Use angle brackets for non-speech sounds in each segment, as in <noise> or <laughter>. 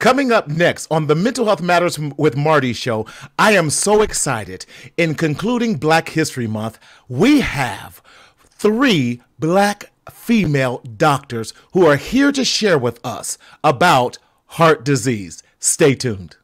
Coming up next on the Mental Health Matters with Marty show, I am so excited. In concluding Black History Month, we have three black female doctors who are here to share with us about heart disease. Stay tuned.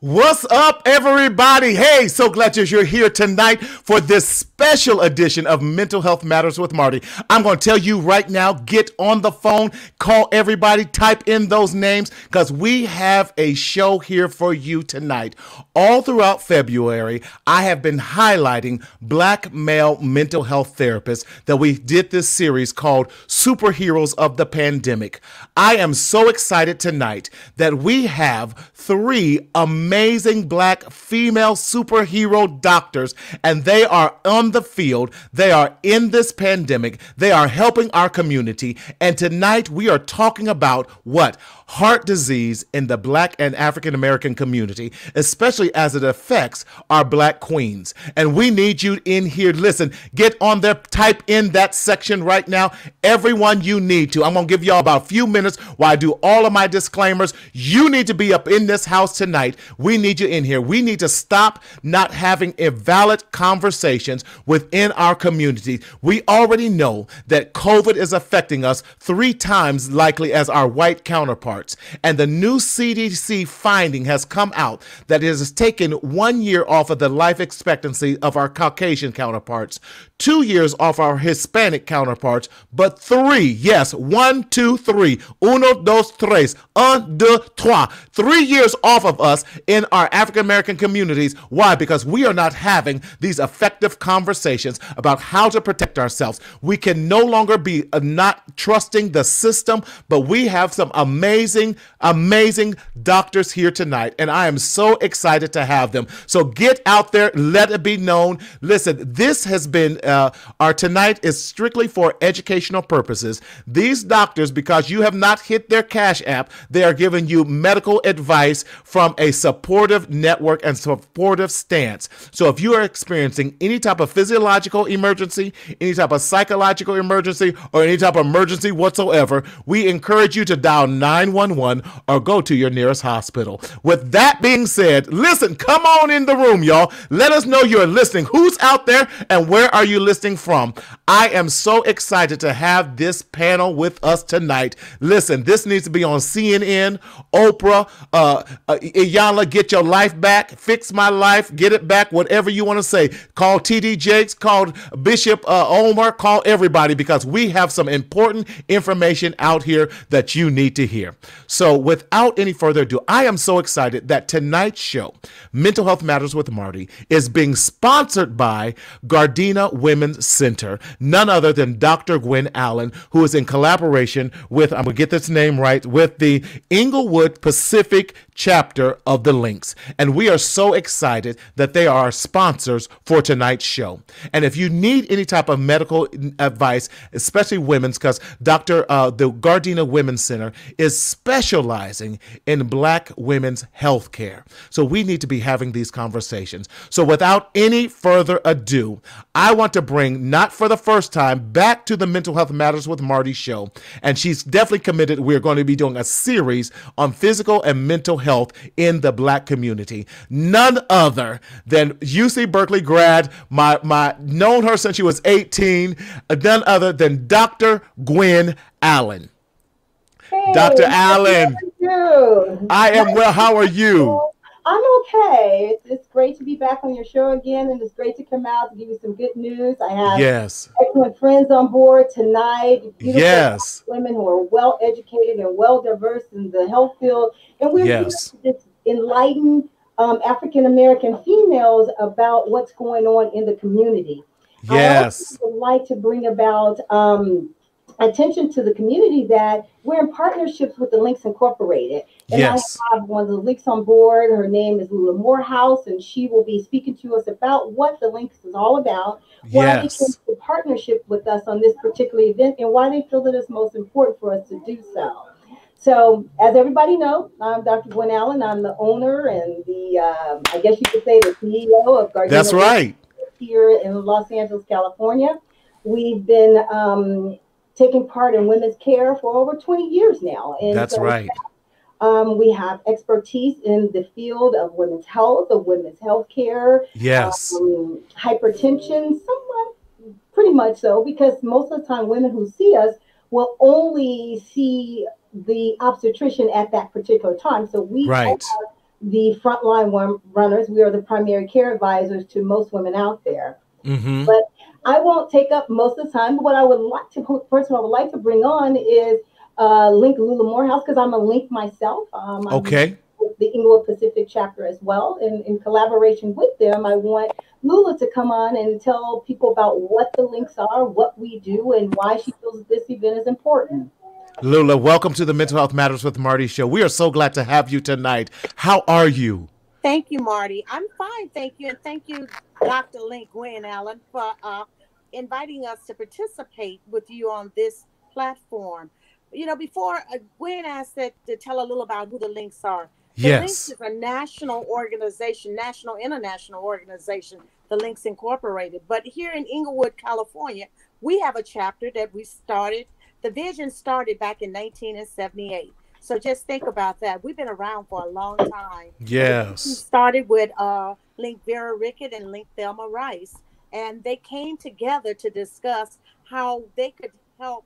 What's up, everybody? Hey, so glad you're here tonight for this special edition of Mental Health Matters with Marty. I'm going to tell you right now get on the phone, call everybody, type in those names because we have a show here for you tonight. All throughout February, I have been highlighting black male mental health therapists that we did this series called Superheroes of the Pandemic. I am so excited tonight that we have three amazing black female superhero doctors, and they are on the field. They are in this pandemic. They are helping our community. And tonight we are talking about what? Heart disease in the black and African American community, especially as it affects our black queens. And we need you in here. Listen, get on there, type in that section right now. Everyone you need to. I'm going to give y'all about a few minutes while I do all of my disclaimers. You need to be up in this house tonight. We need you in here. We need to stop not having invalid conversations within our community. We already know that COVID is affecting us three times likely as our white counterparts. And the new CDC finding has come out that it has taken one year off of the life expectancy of our Caucasian counterparts, two years off our Hispanic counterparts, but three, yes, one, two, three, uno, dos, tres, un, deux, trois, three years off of us in our African American communities. Why? Because we are not having these effective conversations about how to protect ourselves. We can no longer be uh, not trusting the system, but we have some amazing, amazing amazing doctors here tonight, and I am so excited to have them. So get out there, let it be known. Listen, this has been uh, our tonight is strictly for educational purposes. These doctors, because you have not hit their cash app, they are giving you medical advice from a supportive network and supportive stance. So if you are experiencing any type of physiological emergency, any type of psychological emergency, or any type of emergency whatsoever, we encourage you to dial 911 or go to your nearest hospital. With that being said, listen, come on in the room, y'all. Let us know you're listening. Who's out there and where are you listening from. I am so excited to have this panel with us tonight. Listen, this needs to be on CNN, Oprah, uh, uh, Get Your Life Back, Fix My Life, Get It Back, whatever you want to say. Call TD Jakes, call Bishop uh, Omar, call everybody because we have some important information out here that you need to hear. So, without any further ado, I am so excited that tonight's show, Mental Health Matters with Marty, is being sponsored by Gardena Women's Center, none other than Dr. Gwen Allen, who is in collaboration with, I'm going to get this name right, with the Inglewood Pacific chapter of the Links. And we are so excited that they are our sponsors for tonight's show. And if you need any type of medical advice, especially women's, because Dr. Uh, the Gardena Women's Center is specializing in black women's health care. So we need to be having these conversations. So without any further ado, I want to bring, not for the first time, back to the Mental Health Matters with Marty show. And she's definitely committed. We're going to be doing a series on physical and mental health in the black community. None other than UC Berkeley grad, my, my known her since she was 18, none other than Dr. Gwen Allen. Hey, Dr. Allen. I am well. How are you? I'm okay. It's, it's great to be back on your show again, and it's great to come out to give you some good news. I have yes excellent friends on board tonight. Yes, women who are well educated and well diverse in the health field, and we're yes. here to enlighten um, African American females about what's going on in the community. Yes, I would like to bring about um, attention to the community that we're in partnerships with the Links Incorporated. And yes. I have one of the Links on board. Her name is Lula Morehouse, and she will be speaking to us about what the Links is all about, why Yes. they came to partnership with us on this particular event, and why they feel that it's most important for us to do so. So, as everybody knows, I'm Dr. Gwen Allen. I'm the owner and the, um, I guess you could say, the CEO of Gardena That's right. here in Los Angeles, California. We've been um, taking part in women's care for over 20 years now. And That's so, right. Um, we have expertise in the field of women's health, of women's health care, Yes. um, hypertension, somewhat, pretty much so, because most of the time women who see us will only see the obstetrician at that particular time. So we Right. are the frontline run- runners. We are the primary care advisors to most women out there. Mm-hmm. I won't take up most of the time. But what I would like to, first of all, I would like to bring on is uh, Link Lula Morehouse because I'm a Link myself. Um, Okay. with the Inglewood Pacific chapter as well. And in collaboration with them, I want Lula to come on and tell people about what the links are, what we do, and why she feels this event is important. Lula, welcome to the Mental Health Matters with Marty show. We are so glad to have you tonight. How are you? Thank you, Marty. I'm fine, thank you, and thank you, Dr. Link Gwen Allen, for uh, inviting us to participate with you on this platform. You know, before uh, Gwen asked that to tell a little about who the links are. The Links is a national organization, national international organization, the Links Incorporated. But here in Inglewood, California, we have a chapter that we started. The vision started back in 1978. So just think about that. We've been around for a long time. We Yes. started with uh, Link Vera Rickett and Link Thelma Rice, and they came together to discuss how they could help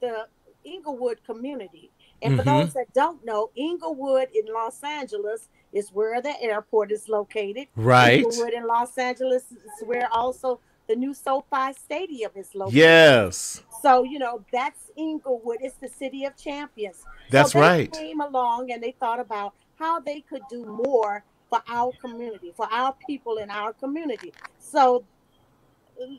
the Inglewood community. And for Mhm. those that don't know, Inglewood in Los Angeles is where the airport is located. Right. Inglewood in Los Angeles is where also the new SoFi Stadium is located. Yes. So, you know, that's Inglewood. It's the city of champions. That's so they right. came along and they thought about how they could do more for our community, for our people in our community. So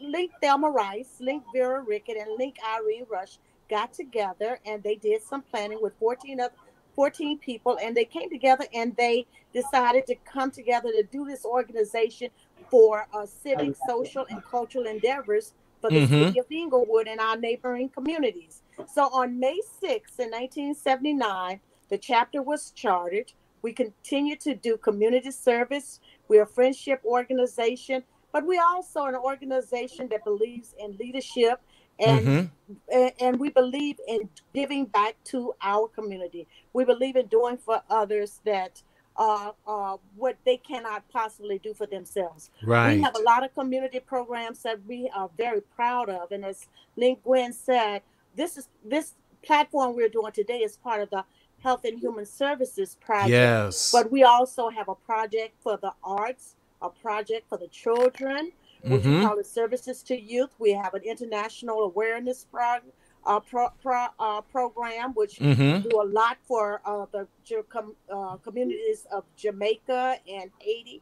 Link Thelma Rice, Link Vera Rickett, and Link Irene Rush got together and they did some planning with 14 other 14 people and they came together and they decided to come together to do this organization for uh, civic, social, and cultural endeavors for the Mhm. city of Inglewood and our neighboring communities. So on May 6th in 1979, the chapter was chartered. We continue to do community service. We're a friendship organization, but we also an organization that believes in leadership and Mhm. and, and we believe in giving back to our community. We believe in doing for others that uh, uh, what they cannot possibly do for themselves. Right. We have a lot of community programs that we are very proud of, and as Link Gwen said, this is this platform we're doing today is part of the Health and Human Services project. Yes. But we also have a project for the arts, a project for the children, which we Mhm. call it Services to Youth. We have an international awareness prog- uh, pro- pro- uh, program, which Mhm. do a lot for uh, the com- uh, communities of Jamaica and Haiti.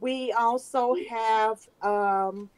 We also have, um,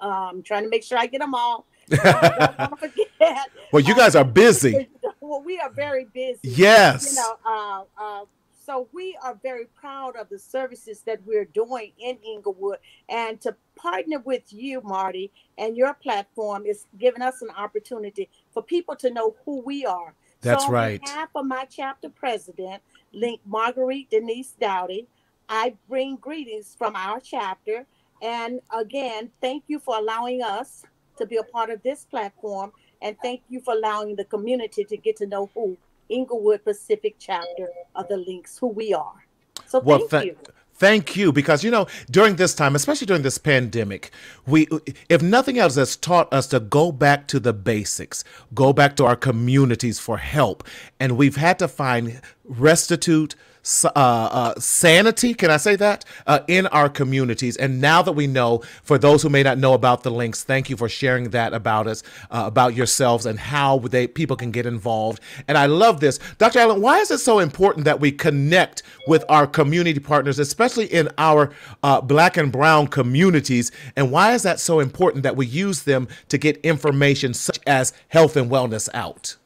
um, trying to make sure I get them all. I <laughs> don't want to forget. well, you guys are busy. <laughs> Well, we are very busy Yes. you know, uh, uh, so we are very proud of the services that we're doing in Inglewood, and to partner with you, Marty, and your platform is giving us an opportunity for people to know who we are. That's so right. On behalf of my chapter president, Link Marguerite Denise Dowdy, I bring greetings from our chapter, and again, thank you for allowing us to be a part of this platform and thank you for allowing the community to get to know who Inglewood Pacific chapter of the Links, who we are. So Well, thank tha- you. Thank you, because you know during this time, especially during this pandemic, we, if nothing else, has taught us to go back to the basics, go back to our communities for help, and we've had to find restitute, uh, uh, sanity. Can I say that uh, in our communities? And now that we know, for those who may not know about the links, thank you for sharing that about us, uh, about yourselves, and how they people can get involved. And I love this, Dr. Allen. Why is it so important that we connect with our community partners, especially in our uh, Black and Brown communities? And why is that so important that we use them to get information such as health and wellness out?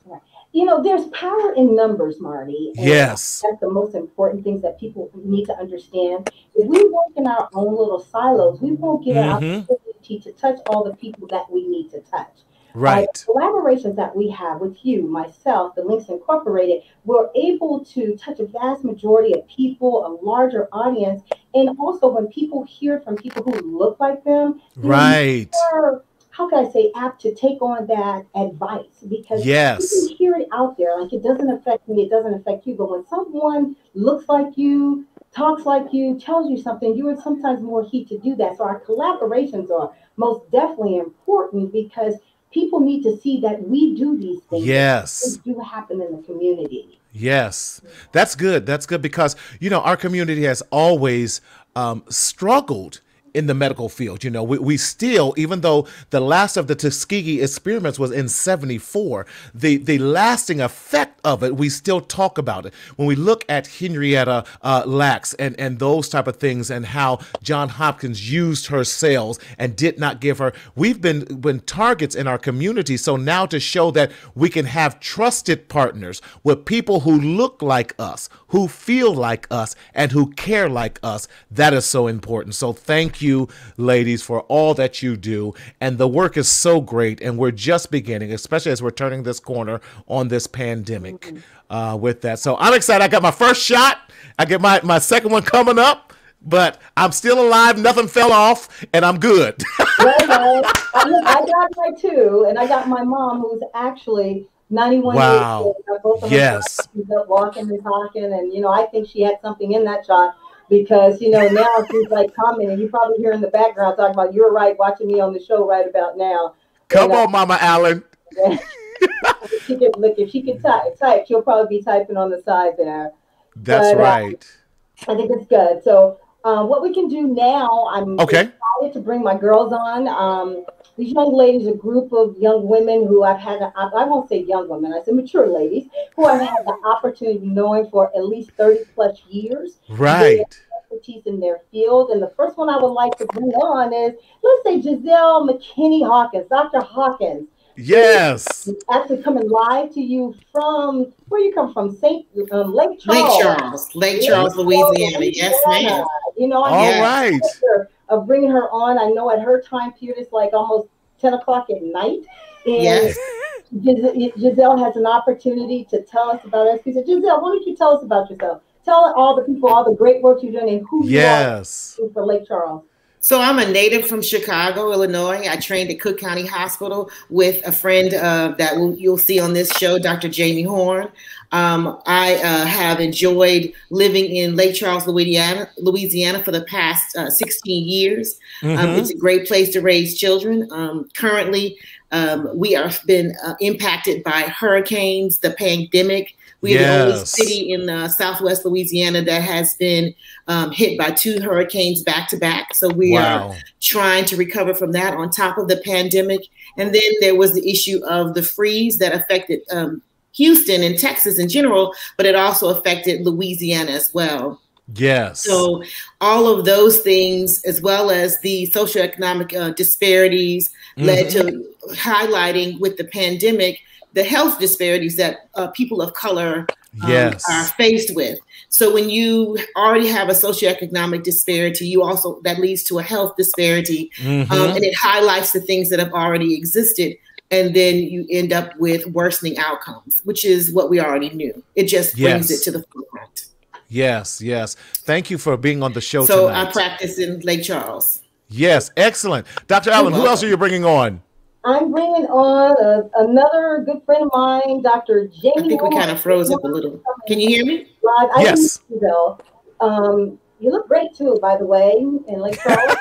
You know, there's power in numbers, Marty. yes. That's the most important things that people need to understand. If we work in our own little silos, we won't get mm-hmm. an opportunity to touch all the people that we need to touch. Right. Uh, collaborations that we have with you, myself, the Links Incorporated, we're able to touch a vast majority of people, a larger audience. And also when people hear from people who look like them, right. Know, how can I say, apt to take on that advice because yes. you hear it out there. Like it doesn't affect me, it doesn't affect you. But when someone looks like you, talks like you, tells you something, you are sometimes more heat to do that. So our collaborations are most definitely important because people need to see that we do these things. Yes. do happen in the community. Yes. That's good. That's good because, you know, our community has always um, struggled in the medical field. You know, we, we still, even though the last of the Tuskegee experiments was in 74, the, the lasting effect of it, we still talk about it. When we look at Henrietta uh, Lacks and, and those type of things and how John Hopkins used her cells and did not give her, we've been, been targets in our community. So now to show that we can have trusted partners with people who look like us, who feel like us, and who care like us, that is so important. So thank you you, ladies, for all that you do. And the work is so great. And we're just beginning, especially as we're turning this corner on this pandemic mm-hmm. uh, with that. So I'm excited. I got my first shot. I get my, my second one coming up. But I'm still alive. Nothing fell off, and I'm good. <laughs> well, I got my two, and I got my mom, who's actually 91 wow. years old. yes. walking and talking, and you know, I think she had something in that shot because you know now she's like commenting. You probably hear in the background talking about you're right, watching me on the show right about now. Come and, on, uh, Mama Allen. <laughs> she can look if she can type, type, she'll probably be typing on the side there. That's but, uh, right. Uh, I think it's good. So um, what we can do now, I'm okay. excited to bring my girls on. Um, these young ladies, a group of young women who I've had, I won't say young women, I say mature ladies, who I've had the opportunity of knowing for at least 30 plus years. Right. Expertise in their field. And the first one I would like to bring on is, let's say Giselle McKinney Hawkins, Dr. Hawkins. Yes. Actually, coming live to you from where you come from, Saint um, Lake Charles. Lake Charles, Lake Charles, Louisiana. Louisiana. Yes, ma'am. You know, all right of bringing her on. I know at her time period it's like almost 10 o'clock at night. And yes. Giselle has an opportunity to tell us about us. said, Giselle, why don't you tell us about yourself? Tell all the people all the great work you're doing and who yes. you are for Lake Charles. So I'm a native from Chicago, Illinois. I trained at Cook County Hospital with a friend uh, that will, you'll see on this show, Dr. Jamie Horn. Um, I uh, have enjoyed living in Lake Charles, Louisiana, Louisiana for the past uh, 16 years. Um, mm-hmm. Um, it's a great place to raise children. Um, currently, um, we have been uh, impacted by hurricanes, the pandemic, we're yes. the only city in uh, Southwest Louisiana that has been um, hit by two hurricanes back to back. So we wow. are trying to recover from that on top of the pandemic. And then there was the issue of the freeze that affected um, Houston and Texas in general, but it also affected Louisiana as well. Yes. So all of those things, as well as the socioeconomic uh, disparities, mm-hmm. led to highlighting with the pandemic the health disparities that uh, people of color um, yes. are faced with. So when you already have a socioeconomic disparity, you also that leads to a health disparity, mm-hmm. um, and it highlights the things that have already existed, and then you end up with worsening outcomes, which is what we already knew. It just brings yes. it to the forefront. Yes, yes. Thank you for being on the show. So tonight. I practice in Lake Charles. Yes, excellent, Dr. Allen. Who else are you bringing on? I'm bringing on a, another good friend of mine, Dr. Jamie. I think we kind of froze up a little. Can you hear me? Live. I yes. You, um, you look great too, by the way. And like Charles,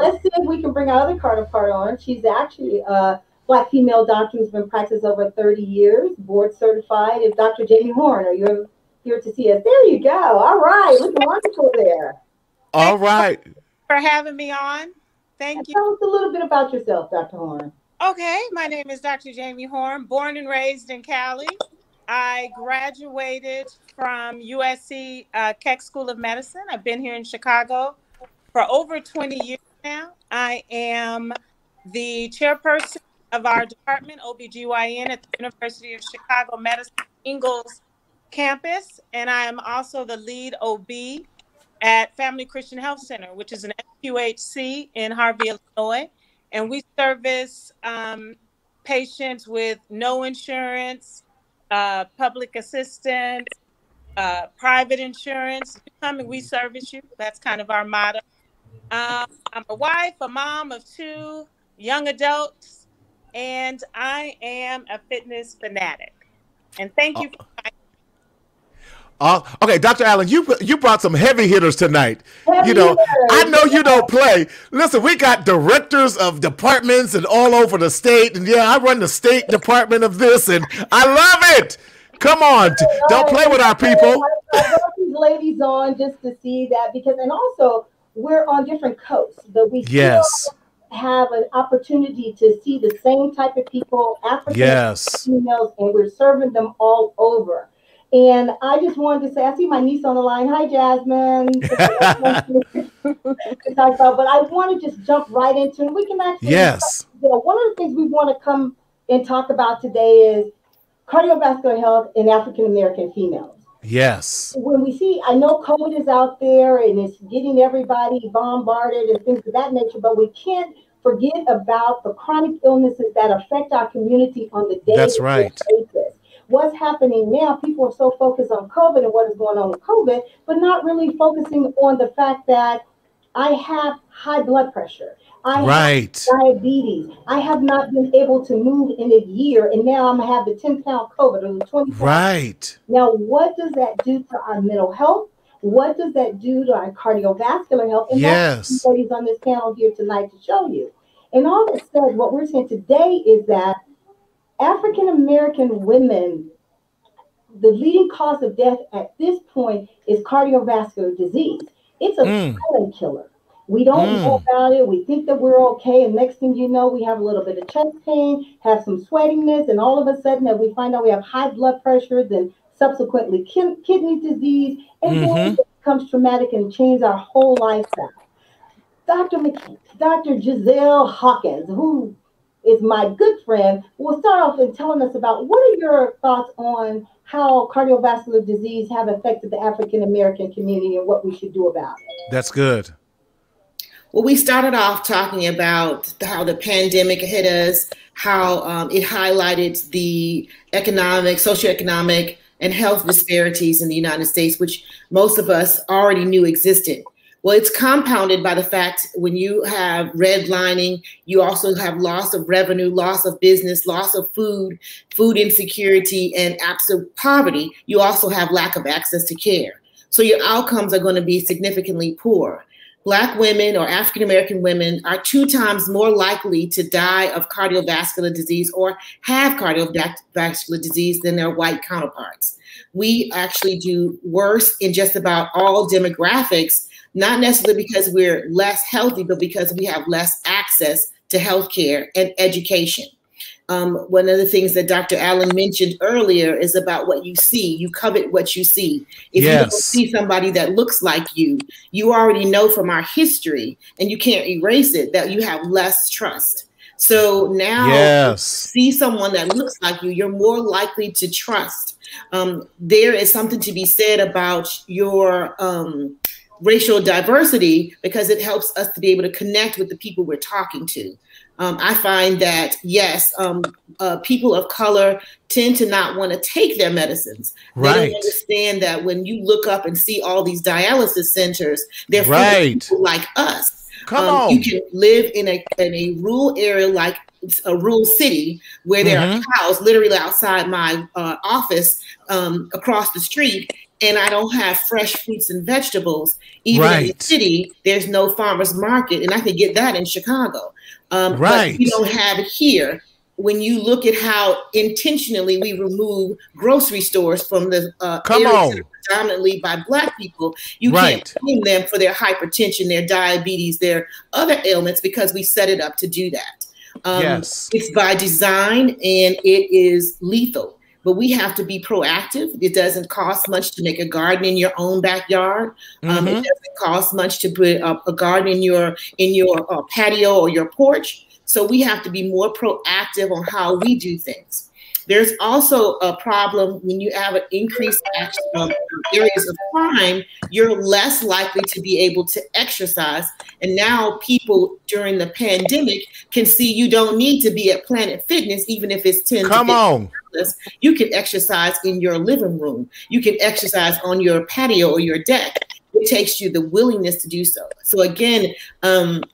let's see if we can bring our other counterpart on. She's actually a black female doctor who's been practicing over 30 years, board certified. Is Dr. Jamie Horn? Are you here to see us. There you go. All right, looking wonderful there. All right. for having me on. Thank you. Tell us a little bit about yourself, Dr. Horn. Okay, my name is Dr. Jamie Horn, born and raised in Cali. I graduated from USC uh, Keck School of Medicine. I've been here in Chicago for over 20 years now. I am the chairperson of our department, OBGYN, at the University of Chicago Medicine Ingalls campus, and I am also the lead OB at Family Christian Health Center, which is an FQHC in Harvey, Illinois. And we service um, patients with no insurance, uh, public assistance, uh, private insurance. You come and we service you. That's kind of our motto. Um, I'm a wife, a mom of two young adults, and I am a fitness fanatic. And thank you for Uh, okay, Dr. Allen, you you brought some heavy hitters tonight. Heavy you know, hitters. I know you don't play. Listen, we got directors of departments and all over the state, and yeah, I run the state department of this, and I love it. Come on, don't play with our people. I brought these ladies on just to see that because, and also we're on different coasts, but we still Yes, have an opportunity to see the same type of people, African yes, females, and we're serving them all over. And I just wanted to say, I see my niece on the line. Hi, Jasmine. <laughs> To talk about, but I want to just jump right into it. We can actually yes, you know, one of the things we want to come and talk about today is cardiovascular health in African American females. yes, When we see, I know COVID is out there and it's getting everybody bombarded and things of that nature, but we can't forget about the chronic illnesses that affect our community on the day That's right. basis. What's happening now, people are so focused on COVID and what is going on with COVID, but not really focusing on the fact that I have high blood pressure. I have right, diabetes. I have not been able to move in a year, and now I'm gonna have the 10 pound COVID or the 20 pound. right. Now, what does that do to our mental health? What does that do to our cardiovascular health? And that's Yes. what ladies on this panel here tonight to show you. And all that said, what we're saying today is that African American women, the leading cause of death at this point is cardiovascular disease. It's a Mm. silent killer. We don't Mm. know about it. We think that we're okay. And next thing you know, we have a little bit of chest pain, have some sweatiness, and all of a sudden that we find out we have high blood pressure, then subsequently kin- kidney disease, and Mhm. then it becomes traumatic and changes our whole lifestyle. Dr. McKee, Dr. Giselle Hawkins, who is my good friend, will start off in telling us about what are your thoughts on how cardiovascular disease have affected the African American community and what we should do about it. That's good. Well, we started off talking about how the pandemic hit us, how um, it highlighted the economic, socioeconomic, and health disparities in the United States, which most of us already knew existed. Well, it's compounded by the fact when you have redlining, you also have loss of revenue, loss of business, loss of food, food insecurity, and absolute poverty. You also have lack of access to care. So your outcomes are going to be significantly poor. Black women or African American women are two times more likely to die of cardiovascular disease or have cardiovascular disease than their white counterparts. We actually do worse in just about all demographics, not necessarily because we're less healthy, but because we have less access to healthcare and education. Um, one of the things that Dr. Allen mentioned earlier is about what you see. You covet what you see. If you don't see somebody that looks like you, you already know from our history, and you can't erase it, that you have less trust. So now, Yes. see someone that looks like you, you're more likely to trust. Um, there is something to be said about your um, racial diversity because it helps us to be able to connect with the people we're talking to. Um, I find that yes, um, uh, people of color tend to not want to take their medicines. They Right. don't understand that when you look up and see all these dialysis centers, they're Right. people like us. Come Um, on. You can live in a in a rural area like a rural city where there Mhm. are cows literally outside my uh, office um, across the street, and I don't have fresh fruits and vegetables. Even in the city, there's no farmers market, and I can get that in Chicago. Um, but Right. we don't have it here. when you look at how intentionally we remove grocery stores from the uh, Come areas on. predominantly by black people, you Right. can't blame them for their hypertension, their diabetes, their other ailments because we set it up to do that. Um, Yes. It's by design and it is lethal. But we have to be proactive. It doesn't cost much to make a garden in your own backyard. Um, Mhm. It doesn't cost much to put a, a garden in your in your uh, patio or your porch. So we have to be more proactive on how we do things. There's also a problem when you have an increased um, areas of crime, you're less likely to be able to exercise. And now people during the pandemic can see you don't need to be at Planet Fitness, even if it's 10 Come 15 on. You can exercise in your living room. You can exercise on your patio or your deck. It takes you the willingness to do so. So again, um,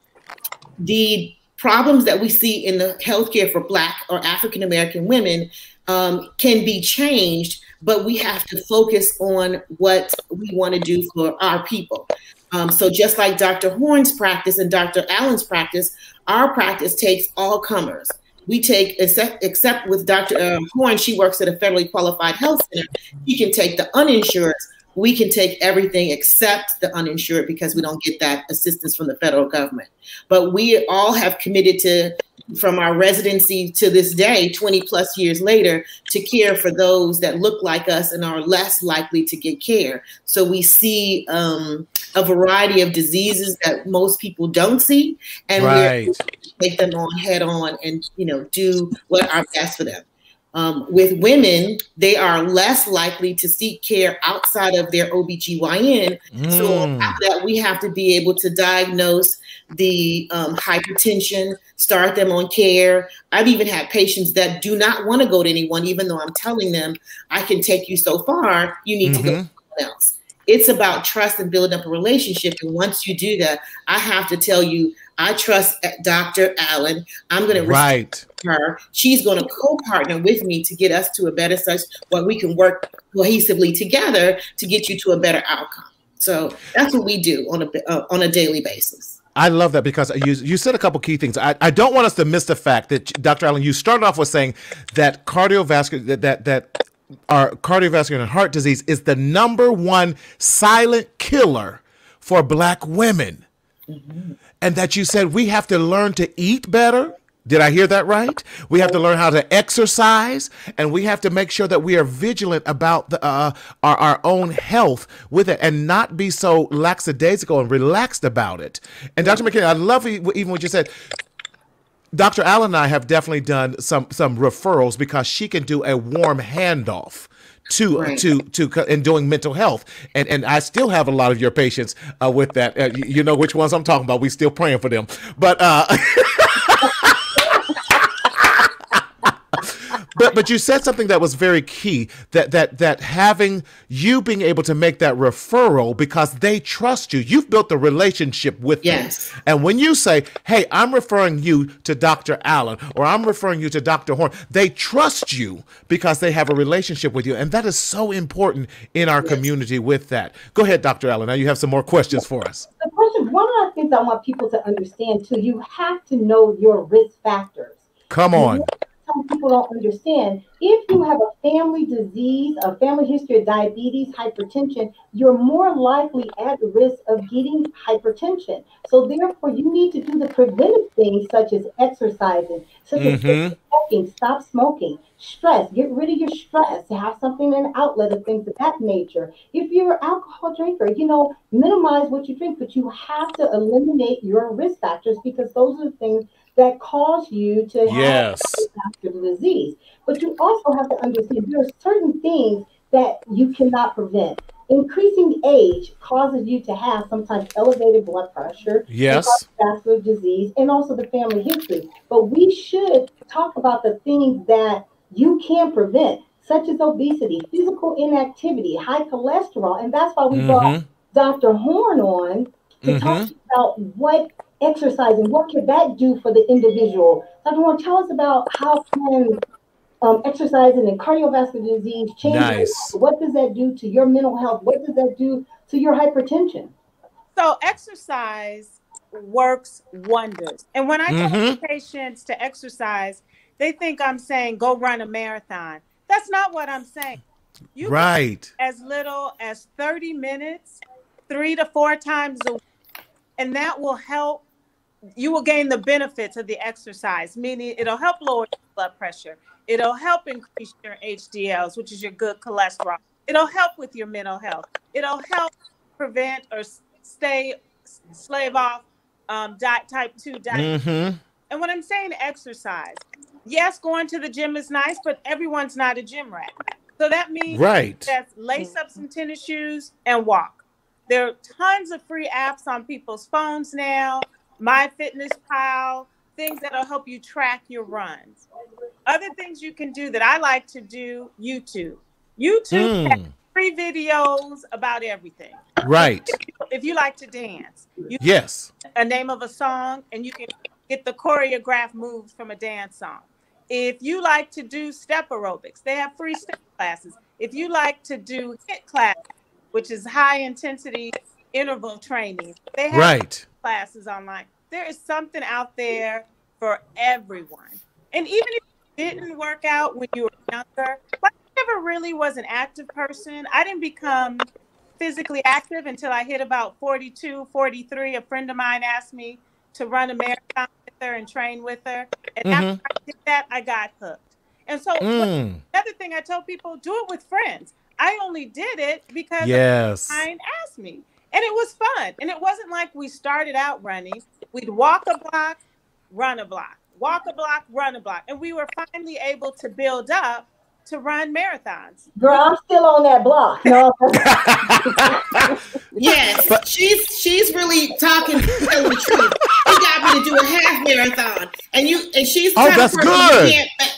the problems that we see in the healthcare for Black or African American women um, can be changed, but we have to focus on what we want to do for our people. Um, so just like Dr. Horn's practice and Dr. Allen's practice, our practice takes all comers. We take, except, except with Dr. Um, Horn, she works at a federally qualified health center. She can take the uninsured. We can take everything except the uninsured because we don't get that assistance from the federal government. But we all have committed to, from our residency to this day, 20 plus years later, to care for those that look like us and are less likely to get care. So we see um, a variety of diseases that most people don't see, and Right. we're take them on head on and you know do what are best for them. Um, with women, they are less likely to seek care outside of their OBGYN. So Mm. of that, we have to be able to diagnose the um, hypertension, start them on care. I've even had patients that do not want to go to anyone, even though I'm telling them I can take you so far. You need to go to Mhm. someone else. It's about trust and building up a relationship. And once you do that, I have to tell you, I trust Dr. Allen. I'm going to Right. her. She's going to co-partner with me to get us to a better such where we can work cohesively together to get you to a better outcome. So that's what we do on a uh, on a daily basis. I love that because you you said a couple key things. I, I don't want us to miss the fact that Dr. Allen, you started off with saying that cardiovascular that that, that our cardiovascular and heart disease is the number one silent killer for black women. And that you said we have to learn to eat better. Did I hear that right? We have to learn how to exercise, and we have to make sure that we are vigilant about the, uh, our our own health with it, and not be so lackadaisical and relaxed about it. And Dr. McKinney, I love even what you said. Dr. Allen and I have definitely done some some referrals because she can do a warm handoff to Right. to to in doing mental health. And and I still have a lot of your patients uh, with that. Uh, you, you know which ones I'm talking about. We still praying for them. But uh <laughs> but but you said something that was very key that that that having you being able to make that referral because they trust you you've built a relationship with Yes. them and when you say hey i'm referring you to dr allen or i'm referring you to dr horn they trust you because they have a relationship with you. And that is so important in our community with that. Go ahead dr allen. Now you have some more questions for us. The question, one of the things I want people to understand too, you have to know your risk factors. come on Some people don't understand. If you have a family disease, a family history of diabetes, hypertension, you're more likely at risk of getting hypertension. So therefore, you need to do the preventive things such as exercising, such Mhm. as smoking, stop smoking, stress, get rid of your stress, have something an outlet of things of that nature. If you're an alcohol drinker, you know, minimize what you drink, but you have to eliminate your risk factors because those are the things that cause you to have yes cardiovascular disease. But you also have to understand there are certain things that you cannot prevent. Increasing age causes you to have sometimes elevated blood pressure, yes vascular disease, and also the family history. But we should talk about the things that you can prevent, such as obesity, physical inactivity, high cholesterol, and that's why we brought Mhm. Dr. Horn on to talk about what exercise and what can that do for the individual. Dr. Horn, tell us about how can um, exercising and cardiovascular disease change. Nice. What does that do to your mental health? What does that do to your hypertension? So exercise works wonders. And when I tell Mhm. patients to exercise, they think I'm saying go run a marathon. That's not what I'm saying. You right. as little as 30 minutes, three to four times a week, and that will help. You will gain the benefits of the exercise, meaning it'll help lower your blood pressure. It'll help increase your HDLs, which is your good cholesterol. It'll help with your mental health. It'll help prevent or stay slave off um, type 2 diabetes. Mm-hmm. And when I'm saying exercise, yes, going to the gym is nice, but everyone's not a gym rat. So that means Right. just lace up some tennis shoes and walk. There are tons of free apps on people's phones now. My Fitness Pal, things that'll help you track your runs. Other things you can do that I like to do, YouTube. YouTube has Mm. free videos about everything. Right. If you like to dance, you Yes. a name of a song and you can get the choreographed moves from a dance song. If you like to do step aerobics, they have free step classes. If you like to do HIIT class, which is high intensity interval training, they have Right. Classes online. There is something out there for everyone. And even if it didn't work out when you were younger, like I never really was an active person. I didn't become physically active until I hit about 42, 43. A friend of mine asked me to run a marathon with her and train with her. And after I did that, I got hooked. And so Mm. another thing I tell people, do it with friends. I only did it because Yes. client asked me. And it was fun. And it wasn't like we started out running. We'd walk a block, run a block, walk a block, run a block. And we were finally able to build up to run marathons. Girl, I'm still on that block. No, <laughs> Yes, But- she's she's really talking telling the truth. She got me to do a half marathon, and you and she's the Oh, of that's person good. You can't, back,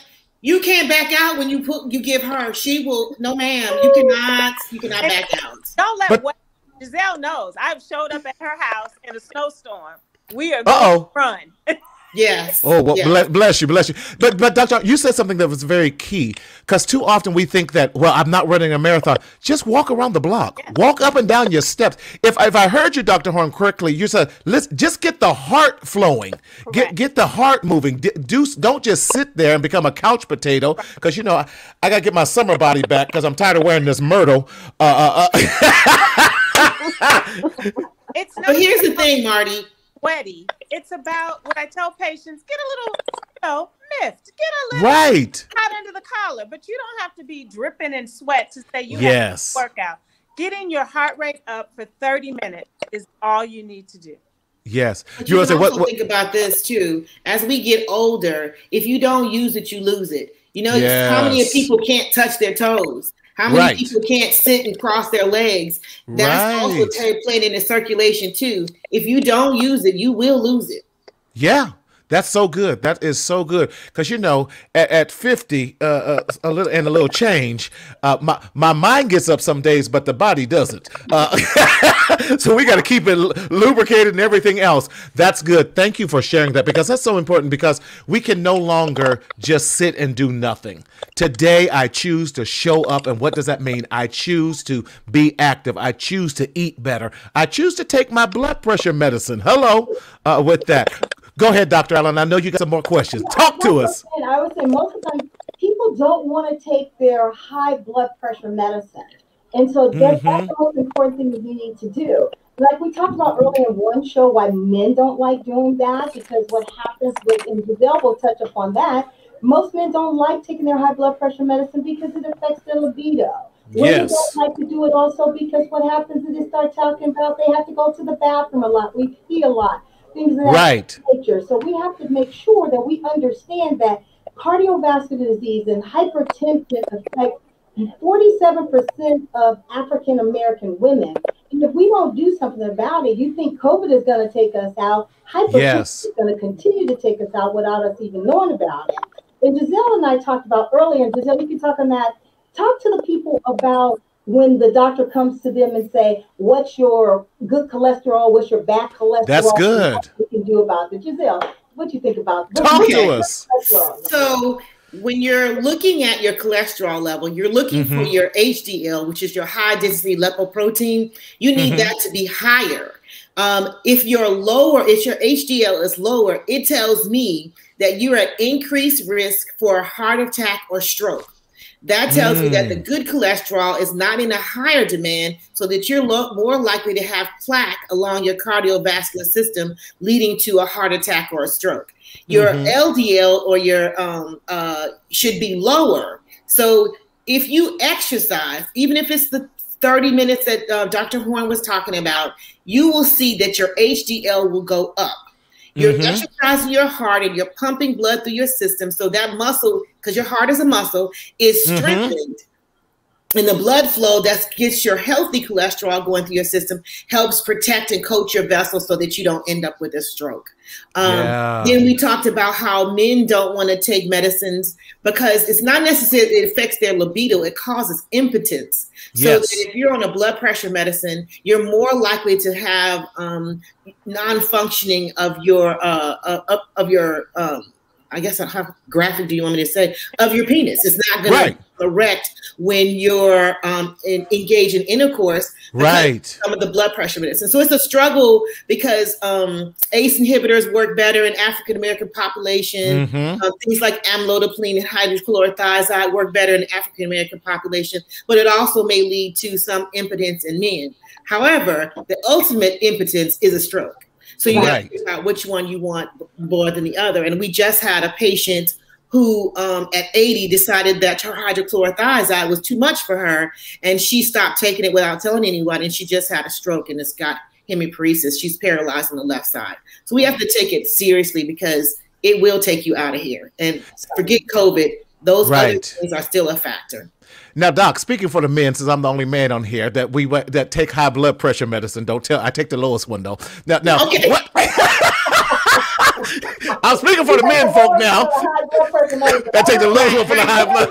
you can't back out when you put you give her. She will. No, ma'am. You cannot. You cannot back out. Don't let But- Wes- Giselle knows. I've showed up at her house in a snowstorm. We are going Uh-oh. to run. <laughs> Yes. Oh, well, yes. bless, bless you, bless you. But, but, Doctor, you said something that was very key because too often we think that, well, I'm not running a marathon. Just walk around the block, walk up and down your steps. If if I heard you, Doctor Horn, correctly, you said, let's just get the heart flowing, get get the heart moving. D- Do don't just sit there and become a couch potato because you know I, I gotta get my summer body back because I'm tired of wearing this myrtle. Uh, uh, uh, <laughs> It's not But here's the thing, Marty. sweaty. It's about what I tell patients get a little, you know, lift, get a little right. hot under the collar, but you don't have to be dripping in sweat to say you Yes. have to work out. Getting your heart rate up for 30 minutes is all you need to do. Yes. But You you want to can say also what? what think about this too. As we get older, if you don't use it, you lose it. You know, how many people can't touch their toes? How many Right. people can't sit and cross their legs? That's also Right. t- playing in the circulation too. If you don't use it, you will lose it. Yeah, that's so good. That is so good because you know, at, at fifty, uh, uh, a little and a little change, uh, my my mind gets up some days, but the body doesn't. Uh, <laughs> so we got to keep it lubricated and everything else. That's good. Thank you for sharing that because that's so important because we can no longer just sit and do nothing. Today, I choose to show up, and what does that mean? I choose to be active. I choose to eat better. I choose to take my blood pressure medicine. Hello, uh, with that. Go ahead, Dr. Allen. I know you got some more questions. Talk to us. I would say most of the time, people don't want to take their high blood pressure medicine. And so that's, that's the most important thing that you need to do. Like we talked about earlier in one show, why men don't like doing that, because what happens with, and Giselle will touch upon that, most men don't like taking their high blood pressure medicine because it affects their libido. Women Yes. don't like to do it also because what happens is they start talking about they have to go to the bathroom a lot, we pee a lot, things of that Right. nature. So we have to make sure that we understand that cardiovascular disease and hypertension affect 47% of African American women. And if we don't do something about it, you think COVID is going to take us out. Hypertension Yes. is going to continue to take us out without us even knowing about it. And Giselle and I talked about earlier, and Giselle, you can talk on that. Talk to the people about when the doctor comes to them and say, "What's your good cholesterol? What's your bad cholesterol?" That's good. What we can do about it, Giselle. What you think about? what Talk to us. So when you're looking at your cholesterol level, you're looking for Mhm. your HDL, which is your high density lipoprotein. You need Mhm. that to be higher. Um, if you're lower, if your HDL is lower, it tells me that you're at increased risk for a heart attack or stroke. That tells mm. you that the mm. good cholesterol is not in a higher demand, so that you're lo- more likely to have plaque along your cardiovascular system, leading to a heart attack or a stroke. Your mm-hmm. LDL or your um, uh, should be lower. So if you exercise, even if it's the 30 minutes that uh, Dr. Horn was talking about, you will see that your HDL will go up. You're mm-hmm. exercising your heart and you're pumping blood through your system. So that muscle, because your heart is a muscle, is mm-hmm. strengthened. Mm-hmm and the blood flow that gets your healthy cholesterol going through your system helps protect and coat your vessel so that you don't end up with a stroke. Um, yeah. Then we talked about how men don't want to take medicines because it's not necessarily it affects their libido; it causes impotence. So yes. if you're on a blood pressure medicine, you're more likely to have um, non-functioning of your uh, uh, of your um, I guess how graphic do you want me to say of your penis? It's not going right. to erect when you're um, in, engaged in intercourse. Right. Some of the blood pressure medicine. So it's a struggle because um, ACE inhibitors work better in African American population. Mm-hmm. Uh, things like amlodipine and hydrochlorothiazide work better in African American population, but it also may lead to some impotence in men. However, the ultimate impotence is a stroke. So you right. got to figure out which one you want more than the other. And we just had a patient who um, at 80 decided that her hydrochlorothiazide was too much for her and she stopped taking it without telling anyone and she just had a stroke and it's got hemiparesis she's paralyzed on the left side so we have to take it seriously because it will take you out of here and forget covid those right. other things are still a factor now, Doc, speaking for the men, since I'm the only man on here that we that take high blood pressure medicine, don't tell. I take the lowest one though. Now, now, okay. what? I'm speaking for the men folk now. I take the lowest one for the high blood.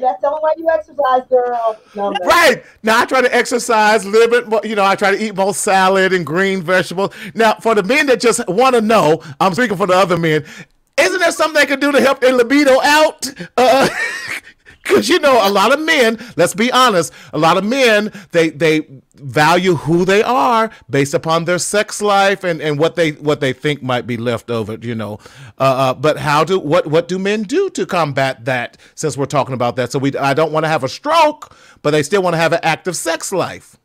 That's the only way you exercise, girl. No, right now, I try to exercise a little bit. More, you know, I try to eat more salad and green vegetables. Now, for the men that just want to know, I'm speaking for the other men. Isn't there something they could do to help their libido out? Uh, <laughs> because you know a lot of men let's be honest a lot of men they they value who they are based upon their sex life and and what they what they think might be left over you know. Uh, uh, but how do what what do men do to combat that since we're talking about that? So we i don't want to have a stroke but they still want to have an active sex life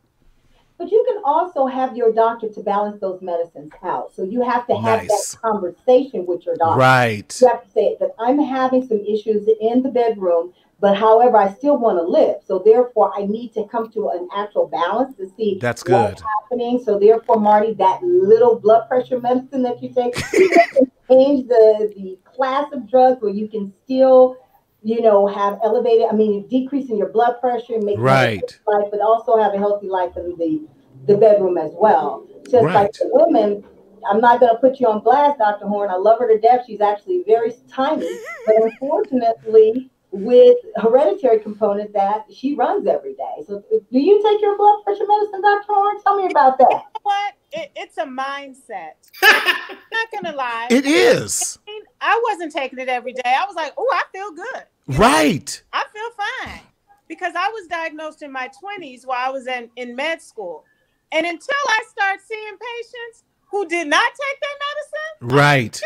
also have your doctor to balance those medicines out. So you have to have nice. that conversation with your doctor. Right. You have to say that I'm having some issues in the bedroom, but however, I still want to live. So therefore, I need to come to an actual balance to see that's good happening. So therefore, Marty, that little blood pressure medicine that you take, <laughs> you can change the the class of drugs where you can still you know, have elevated, I mean, decreasing your blood pressure and making right. life, but also have a healthy life in the, the bedroom as well. Just right. like the women, I'm not going to put you on blast, Dr. Horn. I love her to death. She's actually very tiny, but unfortunately, with hereditary component that she runs every day. So, do you take your blood pressure medicine, Dr. Horn? Tell me about that. what? It, it's a mindset. <laughs> I'm not gonna lie. It is. I wasn't taking it every day. I was like, oh, I feel good. You right. Know? I feel fine because I was diagnosed in my 20s while I was in, in med school. And until I start seeing patients who did not take that medicine, right.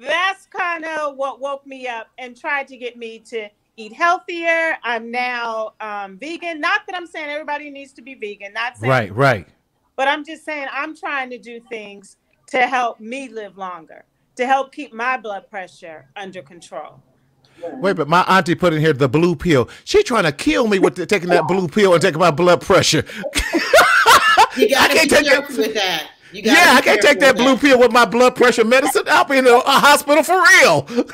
That's kind of what woke me up and tried to get me to eat healthier. I'm now um, vegan. Not that I'm saying everybody needs to be vegan. Not saying right, right. But I'm just saying I'm trying to do things to help me live longer, to help keep my blood pressure under control. Wait, but my auntie put in here the blue pill. She trying to kill me with the, taking that blue pill and taking my blood pressure. <laughs> you gotta I can't be take careful that. with that. Yeah, I can't take that, that blue pill with my blood pressure medicine. I'll be in a, a hospital for real. <laughs>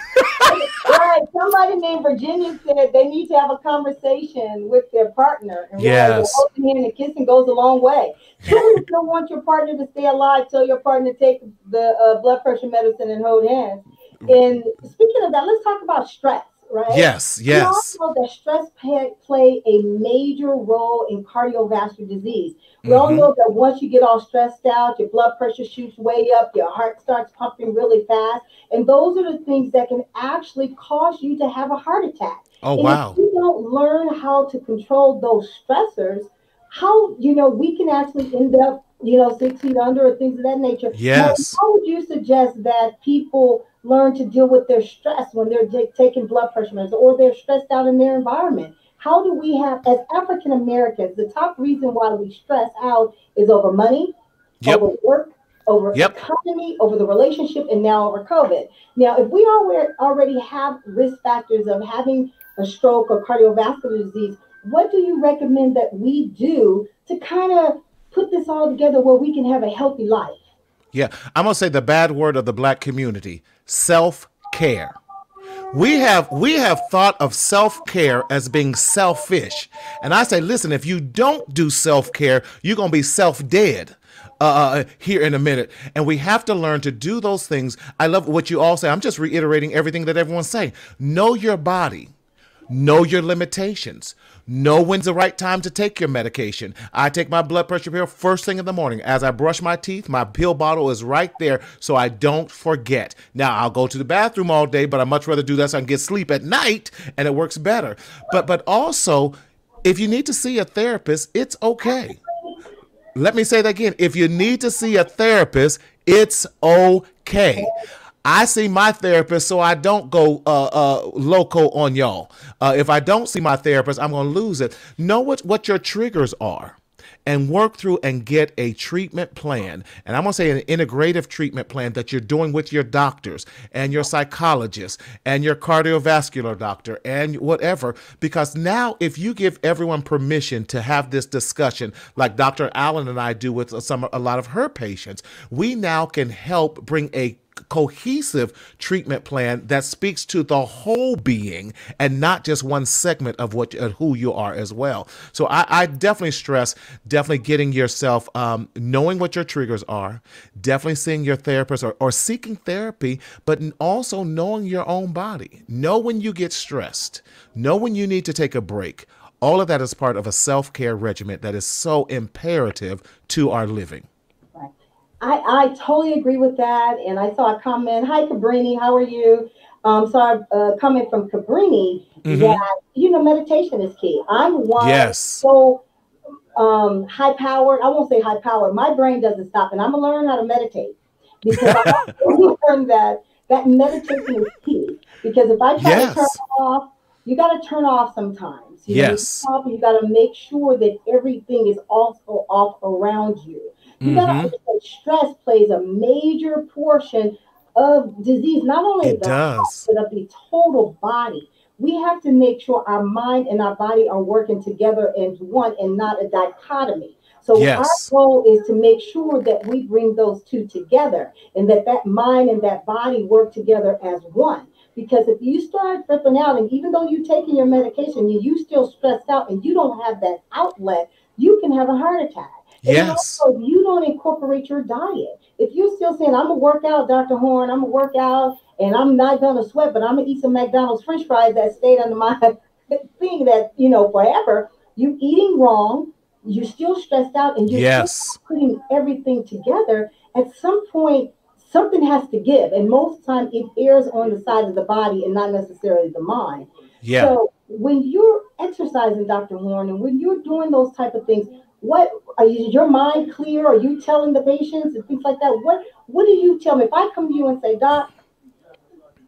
right. Somebody named Virginia said they need to have a conversation with their partner. And yes. Holding hand and kissing goes a long way. So you <laughs> don't want your partner to stay alive, tell your partner to take the uh, blood pressure medicine and hold hands. And speaking of that, let's talk about stress right? Yes, yes. We also know that stress play, play a major role in cardiovascular disease. We mm-hmm. all know that once you get all stressed out, your blood pressure shoots way up, your heart starts pumping really fast, and those are the things that can actually cause you to have a heart attack. Oh and wow! If you don't learn how to control those stressors, how you know we can actually end up you know six feet under or things of that nature. Yes. Now, how would you suggest that people learn to deal with their stress when they're taking blood pressure medicine or they're stressed out in their environment? How do we have, as African Americans, the top reason why we stress out is over money, Yep. over work, over Yep. economy, over the relationship, and now over COVID. Now, if we alre- already have risk factors of having a stroke or cardiovascular disease, what do you recommend that we do to kind of put this all together where we can have a healthy life? Yeah, I'm gonna say the bad word of the black community: self-care. We have we have thought of self-care as being selfish, and I say, listen, if you don't do self-care, you're gonna be self-dead. Uh, here in a minute, and we have to learn to do those things. I love what you all say. I'm just reiterating everything that everyone's saying. Know your body. Know your limitations. Know when's the right time to take your medication. I take my blood pressure pill first thing in the morning. As I brush my teeth, my pill bottle is right there so I don't forget. Now, I'll go to the bathroom all day, but I much rather do that so I can get sleep at night and it works better. But but also, if you need to see a therapist, it's okay. Let me say that again. If you need to see a therapist, it's okay. I see my therapist so I don't go uh, uh, loco on y'all. Uh, if I don't see my therapist, I'm going to lose it. Know what, what your triggers are and work through and get a treatment plan. And I'm going to say an integrative treatment plan that you're doing with your doctors and your psychologist and your cardiovascular doctor and whatever. Because now, if you give everyone permission to have this discussion, like Dr. Allen and I do with some a lot of her patients, we now can help bring a cohesive treatment plan that speaks to the whole being and not just one segment of what who you are as well. So I, I definitely stress definitely getting yourself um, knowing what your triggers are, definitely seeing your therapist or, or seeking therapy, but also knowing your own body. Know when you get stressed. Know when you need to take a break. All of that is part of a self care regimen that is so imperative to our living. I, I totally agree with that. And I saw a comment. Hi, Cabrini. How are you? Um, saw a comment from Cabrini Mhm. that you know meditation is key. I'm one Yes. so um, high powered. I won't say high powered. My brain doesn't stop, and I'm gonna learn how to meditate because I <laughs> learned that that meditation is key. Because if I try to turn off, you got to turn off sometimes. You know, you Yes. turn you got to make sure that everything is also off around you. You gotta Mhm. understand stress plays a major portion of disease, not only It the does. but of the total body. We have to make sure our mind and our body are working together as one and not a dichotomy. So Yes. our goal is to make sure that we bring those two together and that that mind and that body work together as one. Because if you start flipping out, and even though you're taking your medication, you you still stressed out and you don't have that outlet, you can have a heart attack. And Yes. also, if you don't incorporate your diet, if you're still saying, I'm gonna work out, Dr. Horn, I'm gonna work out and I'm not gonna sweat, but I'm gonna eat some McDonald's French fries that stayed under my <laughs> thing that, you know, forever, you're eating wrong, you're still stressed out, and you're Yes. putting everything together. At some point, something has to give. And most time it airs on the side of the body and not necessarily the mind. Yeah. So when you're exercising, Dr. Horn, and when you're doing those type of things, what are you, is your mind clear? Are you telling the patients and things like that? What what do you tell me? If I come to you and say, Doc,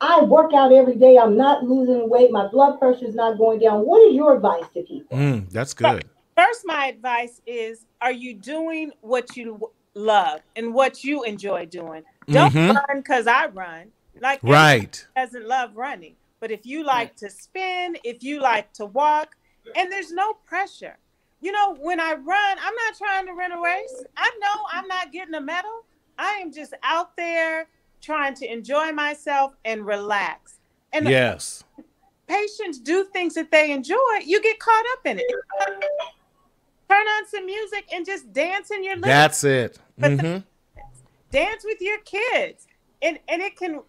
I work out every day, I'm not losing weight, my blood pressure is not going down. What is your advice to people? Mm, that's good. First, my advice is are you doing what you love and what you enjoy doing? Don't Mhm. run because I run. Like, Right. doesn't love running. But if you like to spin, if you like to walk, and there's no pressure. You know, when I run, I'm not trying to run a race. I know I'm not getting a medal. I am just out there trying to enjoy myself and relax. And Yes. patients do things that they enjoy, you get caught up in it. Turn on some music and just dance in your living That's it. But the- hmm dance with your kids and and it can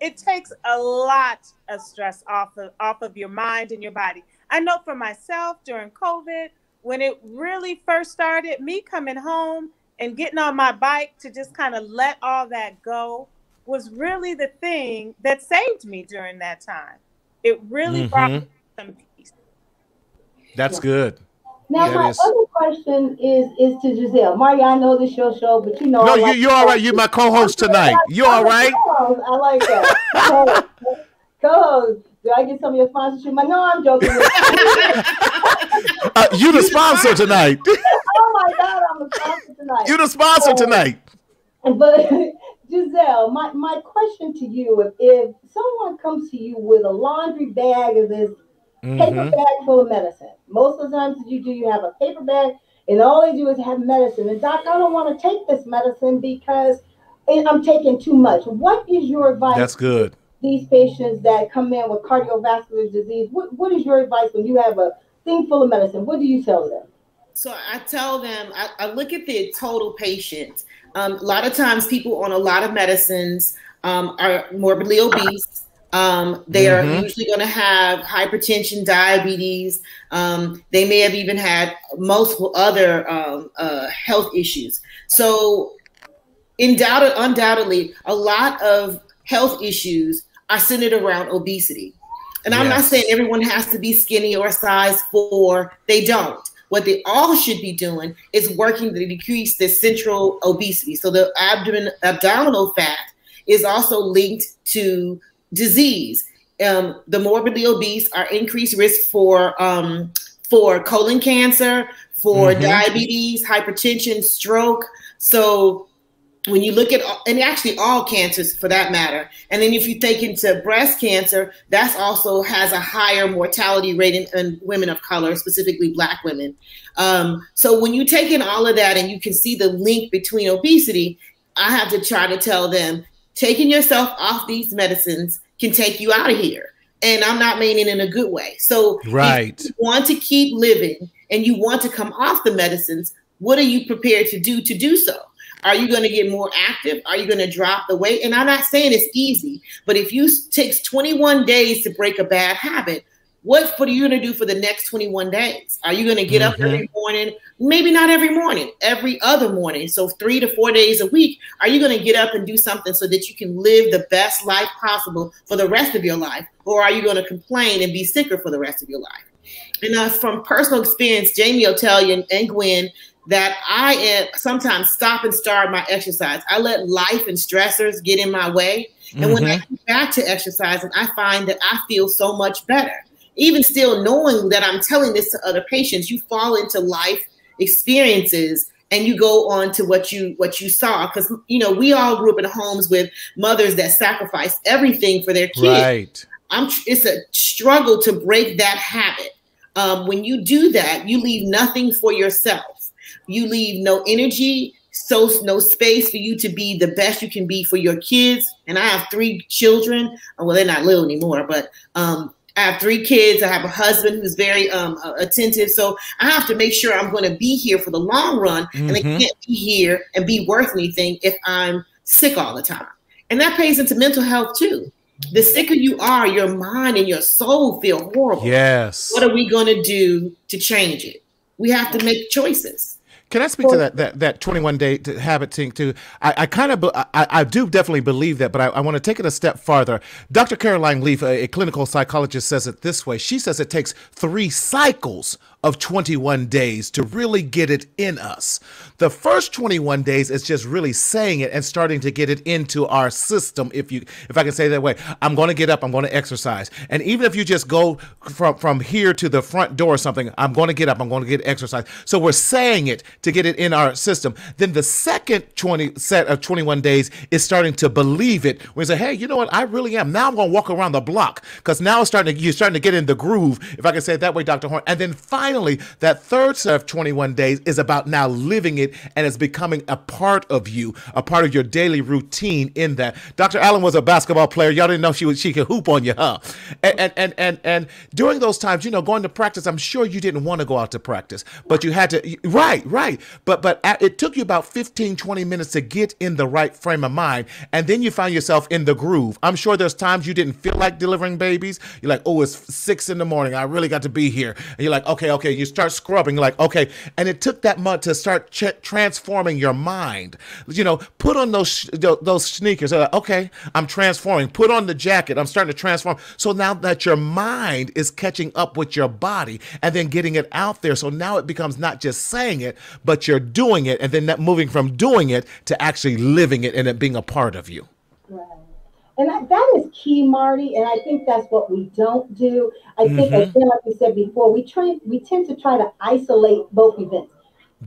it takes a lot of stress off of off of your mind and your body i know for myself during covid when it really first started me coming home and getting on my bike to just kind of let all that go was really the thing that saved me during that time it really brought Mhm. me some peace That's Yeah. good. Now, my is- other question is is to Giselle. Maria, I know this your show, but you know. No, I you like- you all right. You're my co-host tonight. You all right? I like that. <laughs> Co-host. Co-host. Do I get some of your sponsorship? No, I'm joking. <laughs> Uh, you the sponsor tonight. <laughs> oh my God, I'm a sponsor tonight. You the sponsor tonight. But <laughs> Giselle, my, my question to you: if, if someone comes to you with a laundry bag of this paper Mhm. bag full of medicine, most of the times that you do, you have a paper bag, and all they do is have medicine. And doc, I don't want to take this medicine because I'm taking too much. What is your advice? That's good. To These patients that come in with cardiovascular disease. What What is your advice when you have a thing full of medicine? What do you tell them? So I tell them, I, I look at the total patient. Um, a lot of times, people on a lot of medicines um, are morbidly obese. Um, they are usually going to have hypertension, diabetes. Um, they may have even had multiple other um, uh, health issues. So, undoubted, undoubtedly, a lot of health issues are centered around obesity. And I'm not saying everyone has to be skinny or size four. They don't. What they all should be doing is working to decrease the central obesity. So the abdomen abdominal fat is also linked to disease. Um, the morbidly obese are increased risk for um, for colon cancer, for Mhm. diabetes, hypertension, stroke. So when you look at all- and actually all cancers for that matter. And then if you take into breast cancer that's also has a higher mortality rate in, in women of color specifically black women. Um, so when you take in all of that and you can see the link between obesity i have to try to tell them taking yourself off these medicines can take you out of here. And i'm not meaning in a good way. So if Right. you want to keep living and you want to come off the medicines what are you prepared to do to do so are you going to get more active? Are you going to drop the weight? And I'm not saying it's easy, but if you takes 21 days to break a bad habit, what what are you going to do for the next 21 days? Are you going to get up Mhm. every morning? Maybe not every morning, every other morning. So three to four days a week. Are you going to get up and do something so that you can live the best life possible for the rest of your life, or are you going to complain and be sicker for the rest of your life? And uh, from personal experience, Jamie will tell you and Gwen that I am sometimes stop and start my exercise. I let life and stressors get in my way. And when I get back to exercising, I find that I feel so much better. Even still knowing that I'm telling this to other patients, you fall into life experiences and you go on to what you what you saw because you know we all grew up in homes with mothers that sacrificed everything for their kids Right. I'm it's a struggle to break that habit. Um, when you do that, you leave nothing for yourself. You leave no energy, so no space for you to be the best you can be for your kids. And I have three children. Well, they're not little anymore, but um, I have three kids. I have a husband who's very um, attentive. So I have to make sure I'm going to be here for the long run, and I Mhm. can't be here and be worth anything if I'm sick all the time. And that pays into mental health too. The sicker you are, your mind and your soul feel horrible. Yes. What are we going to do to change it? We have to make choices. Can I speak to that that that 21 day habit thing too? I, I kind of I, I do definitely believe that, but I, I want to take it a step farther. Dr. Caroline Leaf, a, a clinical psychologist, says it this way. She says it takes three cycles of 21 days to really get it in us. The first 21 days is just really saying it and starting to get it into our system. If you if I can say it that way, I'm going to get up. I'm going to exercise. And even if you just go from from here to the front door or something, I'm going to get up. I'm going to get exercise. So we're saying it to get it in our system. Then the second 20 set of 21 days is starting to believe it. We say, hey, you know what? I really am. Now I'm going to walk around the block because now it's starting to you're starting to get in the groove. If I can say it that way, Dr. Horn. And then finally, that third set of 21 days is about now living it and it's becoming a part of you, a part of your daily routine. In that, Dr. Allen was a basketball player. Y'all didn't know she was she could hoop on you, huh? And and and and, and during those times, you know, going to practice, I'm sure you didn't want to go out to practice, but you had to. Right, right. But but it took you about 15, 20 minutes to get in the right frame of mind, and then you find yourself in the groove. I'm sure there's times you didn't feel like delivering babies. You're like, oh, it's six in the morning. I really got to be here, and you're like, okay, okay. you start scrubbing, like, okay. And it took that month to start transforming your mind. You know, put on those those sneakers. Okay, I'm transforming. Put on the jacket. I'm starting to transform. So now that your mind is catching up with your body and then getting it out there. So now it becomes not just saying it, but you're doing it. And then that moving from doing it to actually living it and it being a part of you. Right. And that, that is key, Marty. And I think that's what we don't do. I think, Mhm. again, like we said before, we try we tend to try to isolate both events.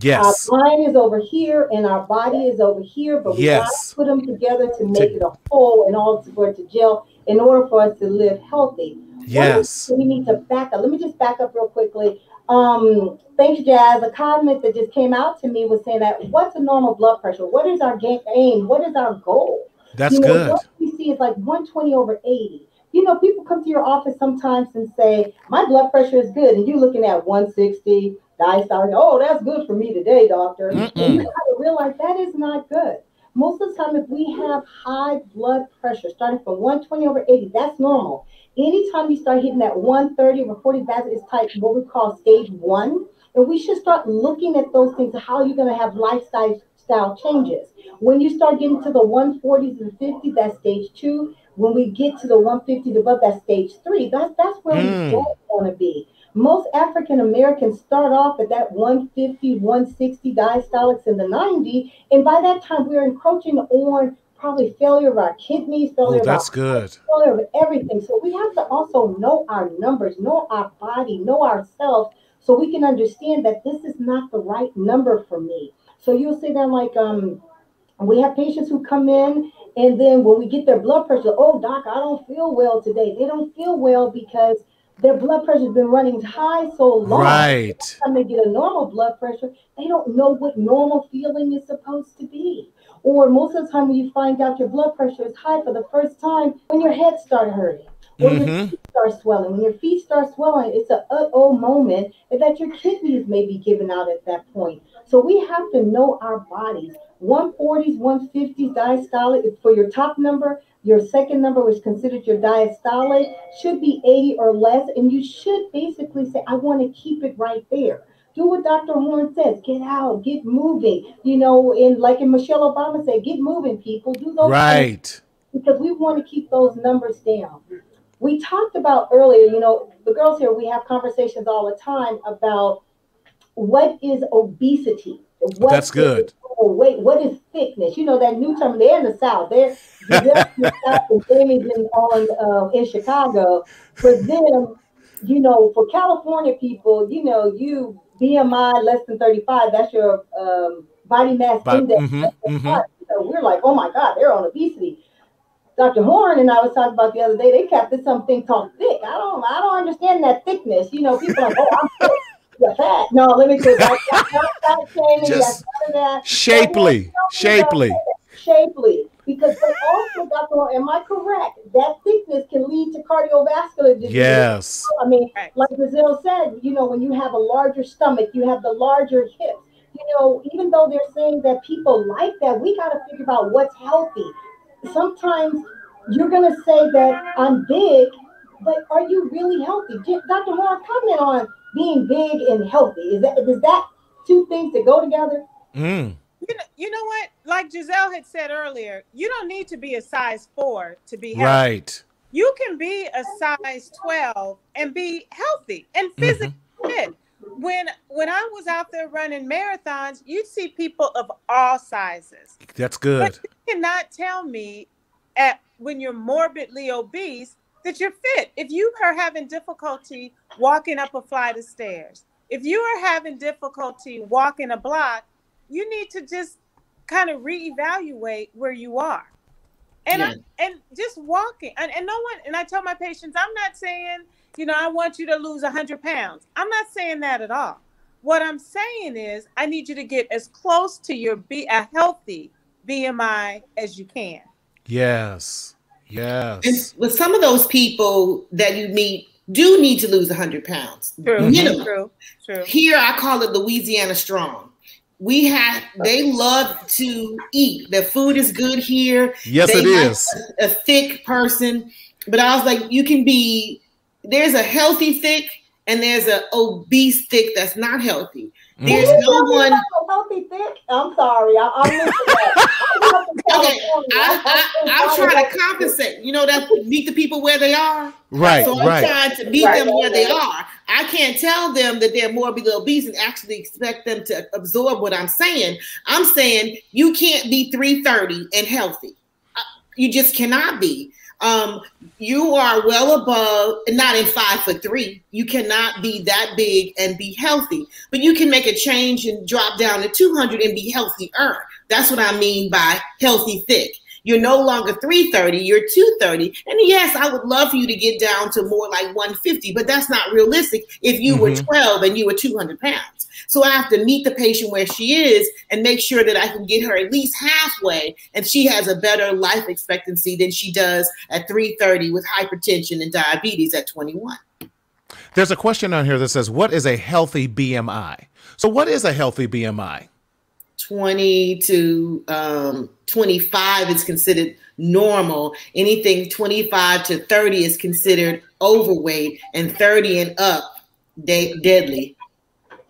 Yes. Our mind is over here and our body is over here, but we Yes. gotta put them together to make it a whole and all to for it to gel in order for us to live healthy. Yes. We need to back up. Let me just back up real quickly. Um, thanks, Jazz. A comment that just came out to me was saying that what's a normal blood pressure? What is our aim? What is our goal? That's you know, good. What we see is like 120 over 80. You know, people come to your office sometimes and say, My blood pressure is good. And you're looking at 160, diastolic. Oh, that's good for me today, doctor. And you Mm-mm. realize that is not good. Most of the time, if we have high blood pressure starting from 120 over 80, that's normal. Anytime you start hitting that 130 over 40, that is type what we call stage one. And we should start looking at those things, how you're going to have lifestyle style changes. When you start getting to the 140s and 50s, that's stage two. When we get to the 150s above, that's stage three. That's that's where Mm. we want to be. Most African Americans start off at that 150, 160 diastolics in the 90, and by that time we're encroaching on probably failure of our kidneys, failure of our that's good. control of everything. So we have to also know our numbers, know our body, know ourselves, so we can understand that this is not the right number for me. So you'll say that like um we have patients who come in and then when we get their blood pressure, oh doc, I don't feel well today. They don't feel well because their blood pressure has been running high so long. Right. Time they get a normal blood pressure, they don't know what normal feeling is supposed to be. Or most of the time when you find out your blood pressure is high for the first time, when your head started hurting, or your Mhm. feet start swelling. When your feet start swelling, it's a uh-oh moment that your kidneys may be giving out at that point. So we have to know our bodies. 140s, 150s diastolic for your top number. Your second number, which is considered your diastolic, should be 80 or less. And you should basically say, I want to keep it right there. Do what Dr. Horn says. Get out, get moving. You know, and like in Michelle Obama said, get moving, people. Do those things Right. because we want to keep those numbers down. We talked about earlier, you know, the girls here, we have conversations all the time about what is obesity. What That's good. Weight, what is thickness? You know that new term. They're in the South. They're, they're in the South and Jamie's in on uh, in Chicago. For them, you know, for California people, you know, you BMI less than thirty five. That's your um, body mass But, index. mhm, than mhm. So we're like, oh my God, they're on obesity. Dr. Horn and I was talking about the other day. They kept this something called thick. I don't, I don't understand that thickness. You know, people are like, oh, I'm thick. You're fat. No, let me tell you, that's that's not fat shaming. Just That's none of that. Shapely. Shapely. Shapely. Because but also, Dr. Horn, am I correct? That thickness can lead to cardiovascular disease. Yes. I mean, like Brazil said, you know, when you have a larger stomach, you have the larger hips. You know, even though they're saying that people like that, we got to figure out what's healthy. Sometimes you're going to say that I'm big, but are you really healthy? J- Dr. Moore, comment on being big and healthy. Is that is that two things that go together? Mm. You know, you know what? Like Giselle had said earlier, you don't need to be a size four to be healthy. Right. You can be a size 12 and be healthy and physically fit. When when I was out there running marathons, you'd see people of all sizes. That's good. But you cannot tell me at when you're morbidly obese that you're fit. If you are having difficulty walking up a flight of stairs, if you are having difficulty walking a block, you need to just kind of reevaluate where you are. And Yeah. I, and just walking and, and no one and I tell my patients, I'm not saying, you know, I want you to lose 100 pounds. I'm not saying that at all. What I'm saying is, I need you to get as close to your be a healthy BMI as you can. Yes. And Yes. with some of those people that you meet do need to lose 100 pounds. True, You true, true. here I call it Louisiana strong. We have they love to eat. The food is good here. Yes, They it like is. A, a thick person, but I was like, you can be. There's a healthy thick, and there's a obese thick that's not healthy. There's no one. about a healthy thick. I'm sorry. I, I'm missing that. I'm up in Okay, California. I, I, I'll try to compensate. You know that meet the people where they are. Right, So I'm right. trying to meet Right, them where they are. I can't tell them that they're morbidly obese and actually expect them to absorb what I'm saying. I'm saying you can't be 330 and healthy. Uh, You just cannot be. Um, you are well above, not in five foot three. You cannot be that big and be healthy, but you can make a change and drop down to 200 and be healthier. That's what I mean by healthy thick. You're no longer 330, you're 230. And yes, I would love for you to get down to more like 150, but that's not realistic if you were Mhm. 12 and you were 200 pounds. So I have to meet the patient where she is and make sure that I can get her at least halfway and she has a better life expectancy than she does at 330 with hypertension and diabetes at 21. There's a question on here that says, What is a healthy BMI? So, what is a healthy BMI? 20 to um, 25 is considered normal. Anything 25 to 30 is considered overweight, and 30 and up, de- deadly.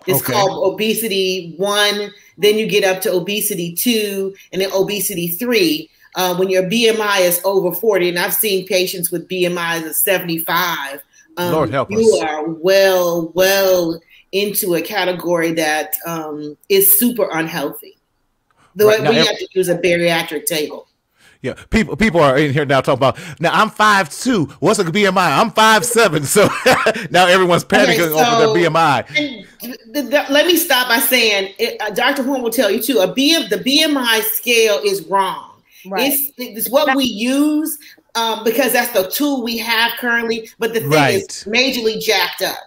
It's Okay. called obesity one. Then you get up to obesity two, and then obesity three. Uh, when your BMI is over 40, and I've seen patients with BMIs of 75. Um, Lord help you us. are well, well into a category that um, is super unhealthy. The Right, way now we have to use a bariatric table. Yeah, people people are in here now talking about now I'm five two. What's a BMI? I'm five seven. So <laughs> now everyone's panicking over so- their BMI. And th- th- let me stop by saying, it, uh, Dr. Horn will tell you too. A BM, the BMI scale is wrong. Right. It's, it's what we use um, because that's the tool we have currently. But the thing is majorly jacked up.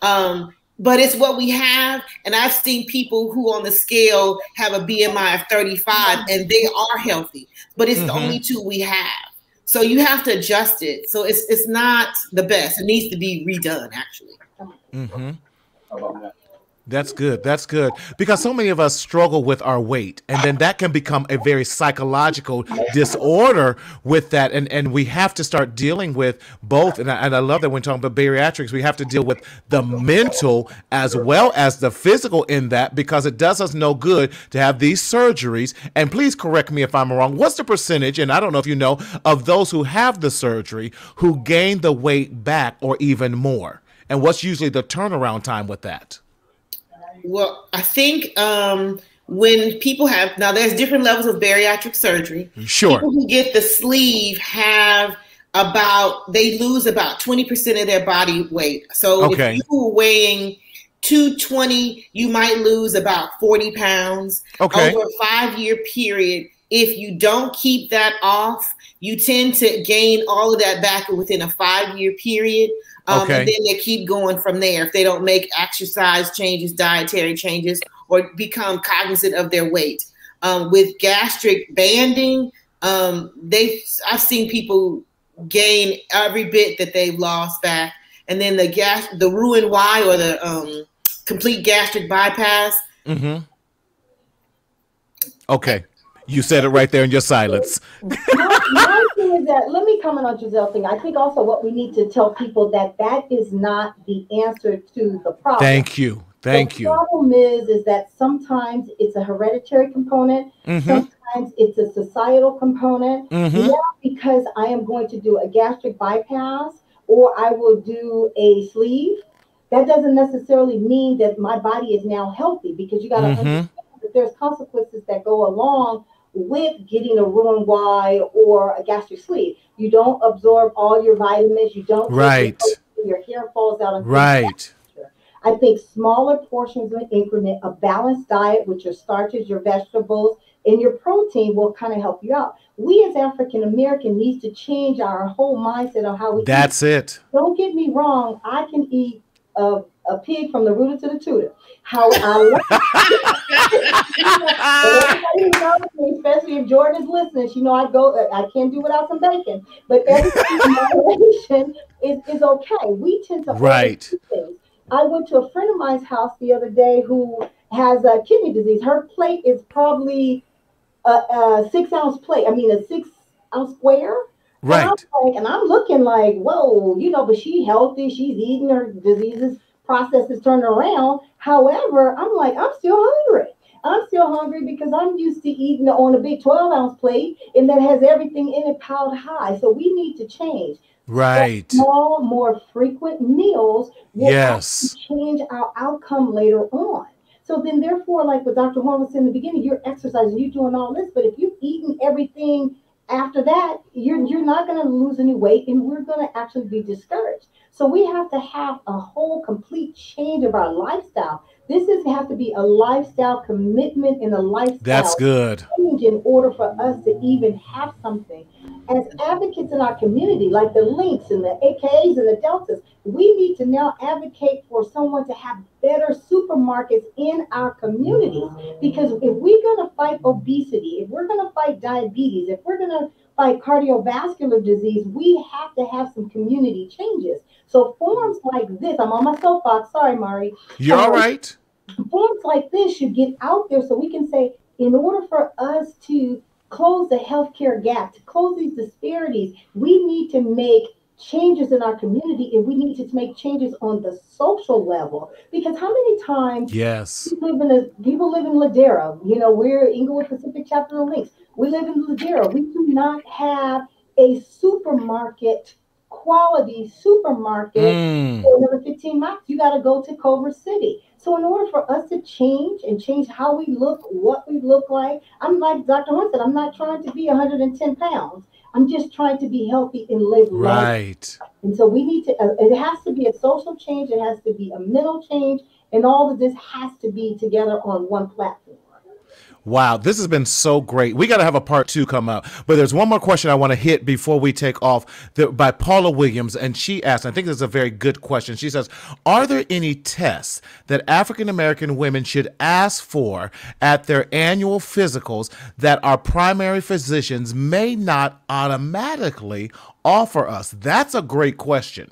Um, but it's what we have, and I've seen people who on the scale have a BMI of 35 and they are healthy, but it's the Mhm. only two we have. So you have to adjust it. So it's it's not the best. It needs to be redone, actually. hmm That's good. That's good. Because so many of us struggle with our weight, and then that can become a very psychological disorder with that. And, and we have to start dealing with both. And I, and I love that when talking about bariatrics, we have to deal with the mental as well as the physical in that because it does us no good to have these surgeries. And please correct me if I'm wrong. What's the percentage, and I don't know if you know, of those who have the surgery who gain the weight back or even more? And what's usually the turnaround time with that? Well, I think um, when people have now, there's different levels of bariatric surgery. Sure. People who get the sleeve have about they lose about 20% of their body weight. So Okay. if you were weighing 220, you might lose about 40 pounds Okay. over a five year period. If you don't keep that off, you tend to gain all of that back within a five year period. Um, Okay. And then they keep going from there if they don't make exercise changes, dietary changes, or become cognizant of their weight. Um, with gastric banding, um, they I've seen people gain every bit that they've lost back, and then the gas, the Roux Y or the um, complete gastric bypass. Mm-hmm. Okay. You said it right there in your silence. <laughs> my, my thing is that let me comment on Giselle thing. I think also what we need to tell people that that is not the answer to the problem. Thank you. Thank the you. The problem is is that sometimes it's a hereditary component, Mm-hmm. sometimes it's a societal component. Mm-hmm. Now, because I am going to do a gastric bypass or I will do a sleeve, that doesn't necessarily mean that my body is now healthy because you got to Mhm. understand that there's consequences that go along with getting a Roux Y or a gastric sleeve. You don't absorb all your vitamins. You don't Right. Your hair falls out. Right. I think smaller portions of an increment, a balanced diet with your starches, your vegetables, and your protein will kind of help you out. We as African American needs to change our whole mindset on how we eat. That's it. Don't get me wrong, I can eat a, a pig from the rooter to the tutor. How I love <laughs> Everybody knows me, especially if Jordan is listening, she know I go. I can't do without some bacon. But everything <laughs> in moderation is, is okay. We tend to Right. things. I went to a friend of mine's house the other day who has a kidney disease. Her plate is probably a, a six ounce plate. I mean, a six ounce square. And I'm Right. like, and I'm looking like, whoa, you know, but she healthy. She's eating her diseases process is turned around. However, I'm like, I'm still hungry. I'm still hungry because I'm used to eating on a big 12 ounce plate and that has everything in it piled high. So we need to change. Right. Small, more frequent meals will Yes. change our outcome later on. So then, therefore, like what Dr. Horn was saying in the beginning, you're exercising, you're doing all this, but if you've eaten everything after that, you're you're not going to lose any weight, and we're going to actually be discouraged. So we have to have a whole complete change of our lifestyle. This is have to be a lifestyle commitment and a lifestyle That's good. change in order for us to even have something. As advocates in our community, like the Links and the AKAs and the Deltas, we need to now advocate for someone to have better supermarkets in our communities. Because if we're going to fight obesity, if we're going to fight diabetes, if we're going to fight cardiovascular disease, we have to have some community changes. So forums like this, I'm on my soapbox. Sorry, Mari You're all right. forums like this should get out there so we can say, in order for us to close the healthcare gap, to close these disparities, we need to make changes in our community and we need to make changes on the social level. Because how many times Yes. we live in a people live in Ladera, you know, we're Inglewood Pacific Chapter of Links. We live in Ladera. We do not have a supermarket, quality supermarket Mm. for another 15 miles, you got to go to Culver City. So, in order for us to change and change how we look, what we look like, I'm like Dr. Horn said, I'm not trying to be 110 pounds. I'm just trying to be healthy and live life. Right. And so, we need to, uh, it has to be a social change, it has to be a mental change, and all of this has to be together on one platform. Wow, this has been so great. We got to have a part two come out, but there's one more question I want to hit before we take off. The, by Paula Williams, and she asked, I think this is a very good question. She says, "Are there any tests that African American women should ask for at their annual physicals that our primary physicians may not automatically offer us?" That's a great question.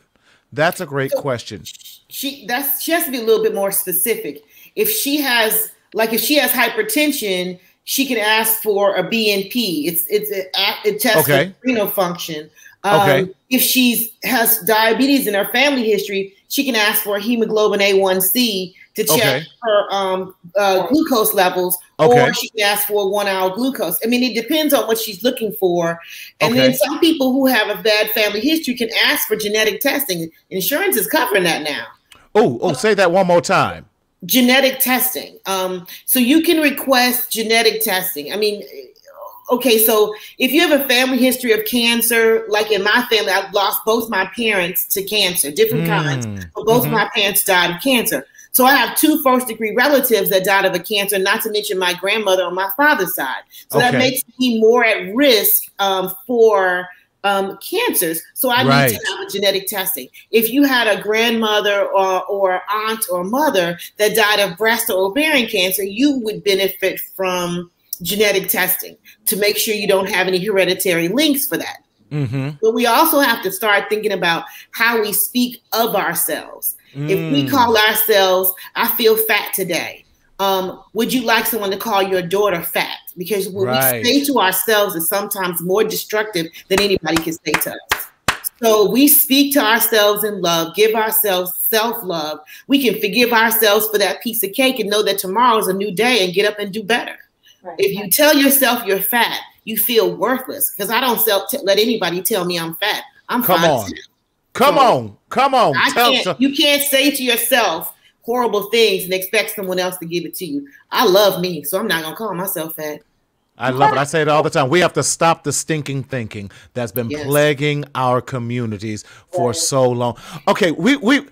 That's a great question. she that's she has to be a little bit more specific. If she has like if she has hypertension, she can ask for a BNP. It's it's a, it tests Okay. for renal function. Um, Okay. If she has diabetes in her family history, she can ask for a hemoglobin A1C to check Okay. her um, uh, glucose levels, Okay. or she can ask for a one-hour glucose. I mean, it depends on what she's looking for. And then some people who have a bad family history can ask for genetic testing. Insurance is covering that now Oh, oh, say that one more time. Genetic testing. Um, so you can request genetic testing. I mean, okay, so if you have a family history of cancer, like in my family, I've lost both my parents to cancer, different kinds, Mm, but both mhm. my parents died of cancer. So I have two first degree relatives that died of a cancer, not to mention my grandmother on my father's side. So that makes me more at risk um, for um, cancers. So I Right. need to have a genetic testing. If you had a grandmother or, or aunt or mother that died of breast or ovarian cancer, you would benefit from genetic testing to make sure you don't have any hereditary links for that. Mm-hmm. But we also have to start thinking about how we speak of ourselves. If we Mm. call ourselves, I feel fat today. Um, would you like someone to call your daughter fat? Because what Right. we say to ourselves is sometimes more destructive than anybody can say to us. So we speak to ourselves in love, give ourselves self love. We can forgive ourselves for that piece of cake and know that tomorrow is a new day and get up and do better. Right. If you tell yourself you're fat, you feel worthless because I don't self- t- let anybody tell me I'm fat. I'm Come fine on. too. Come So- on, come on. I Tell You can't say to yourself horrible things and expect someone else to give it to you. I love me, so I'm not gonna call myself fat. I love it. I say it all the time. We have to stop the stinking thinking that's been Yes. plaguing our communities for Right. so long. Okay, we we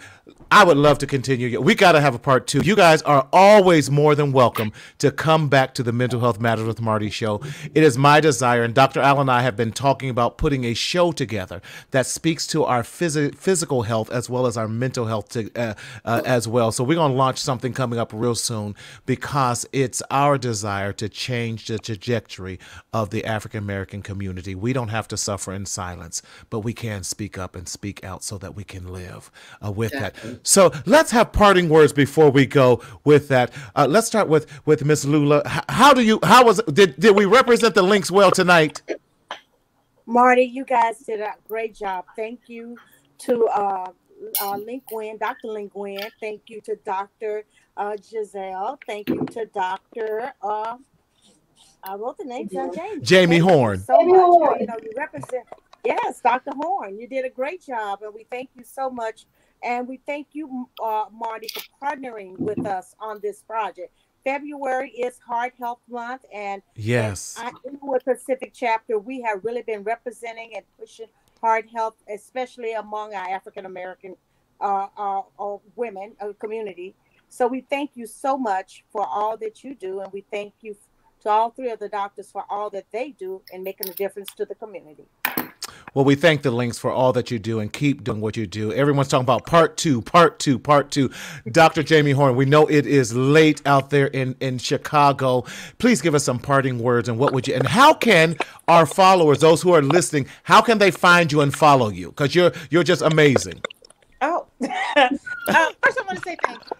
I would love to continue. We got to have a part two. You guys are always more than welcome to come back to the Mental Health Matters with Marty show. It is my desire, and Dr. Al and I have been talking about putting a show together that speaks to our phys- physical health as well as our mental health to, uh, uh, as well. So we're going to launch something coming up real soon because it's our desire to change the trajectory of the African American community. We don't have to suffer in silence, but we can speak up and speak out so that we can live uh, with that. So let's have parting words before we go with that. Uh, let's start with with Miss Lula. H- how do you? How was? Did did we represent the links well tonight? Marty, you guys did a great job. Thank you to uh, uh, Linquin, Dr. Linquin. Thank you to Dr. Uh, Giselle. Thank you to Dr. Uh, I wrote the name down, Jamie. Jamie Thank Horn. You so Jamie much. Horn. You know, you represent. Yes, Dr. Horn. You did a great job, and we thank you so much. And we thank you, uh, Marty, for partnering with us on this project. February is Heart Health Month, and Yes. I, in the Pacific chapter, we have really been representing and pushing heart health, especially among our African American uh, uh, uh, women uh, community. So we thank you so much for all that you do, and we thank you to all three of the doctors for all that they do in making a difference to the community. Well, we thank the links for all that you do and keep doing what you do. Everyone's talking about part two, part two, part two. Dr. Jamie Horn, we know it is late out there in, in Chicago. Please give us some parting words and what would you, and how can our followers, those who are listening, how can they find you and follow you? Because you're, you're just amazing. Oh, <laughs> uh, first I want to say thank you.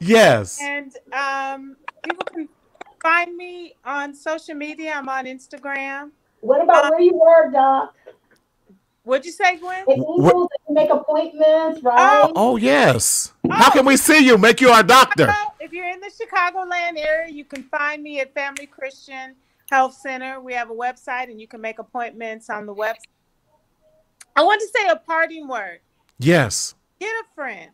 Yes. And um, people can find me on social media. I'm on Instagram. What about where you were, Doc? What'd you say, Gwen? It equals that make appointments, oh. right? Oh, yes. Oh. How can we see you? Make you our doctor. If you're in the Chicagoland area, you can find me at Family Christian Health Center. We have a website and you can make appointments on the website. I want to say a parting word. Yes. Get a friend.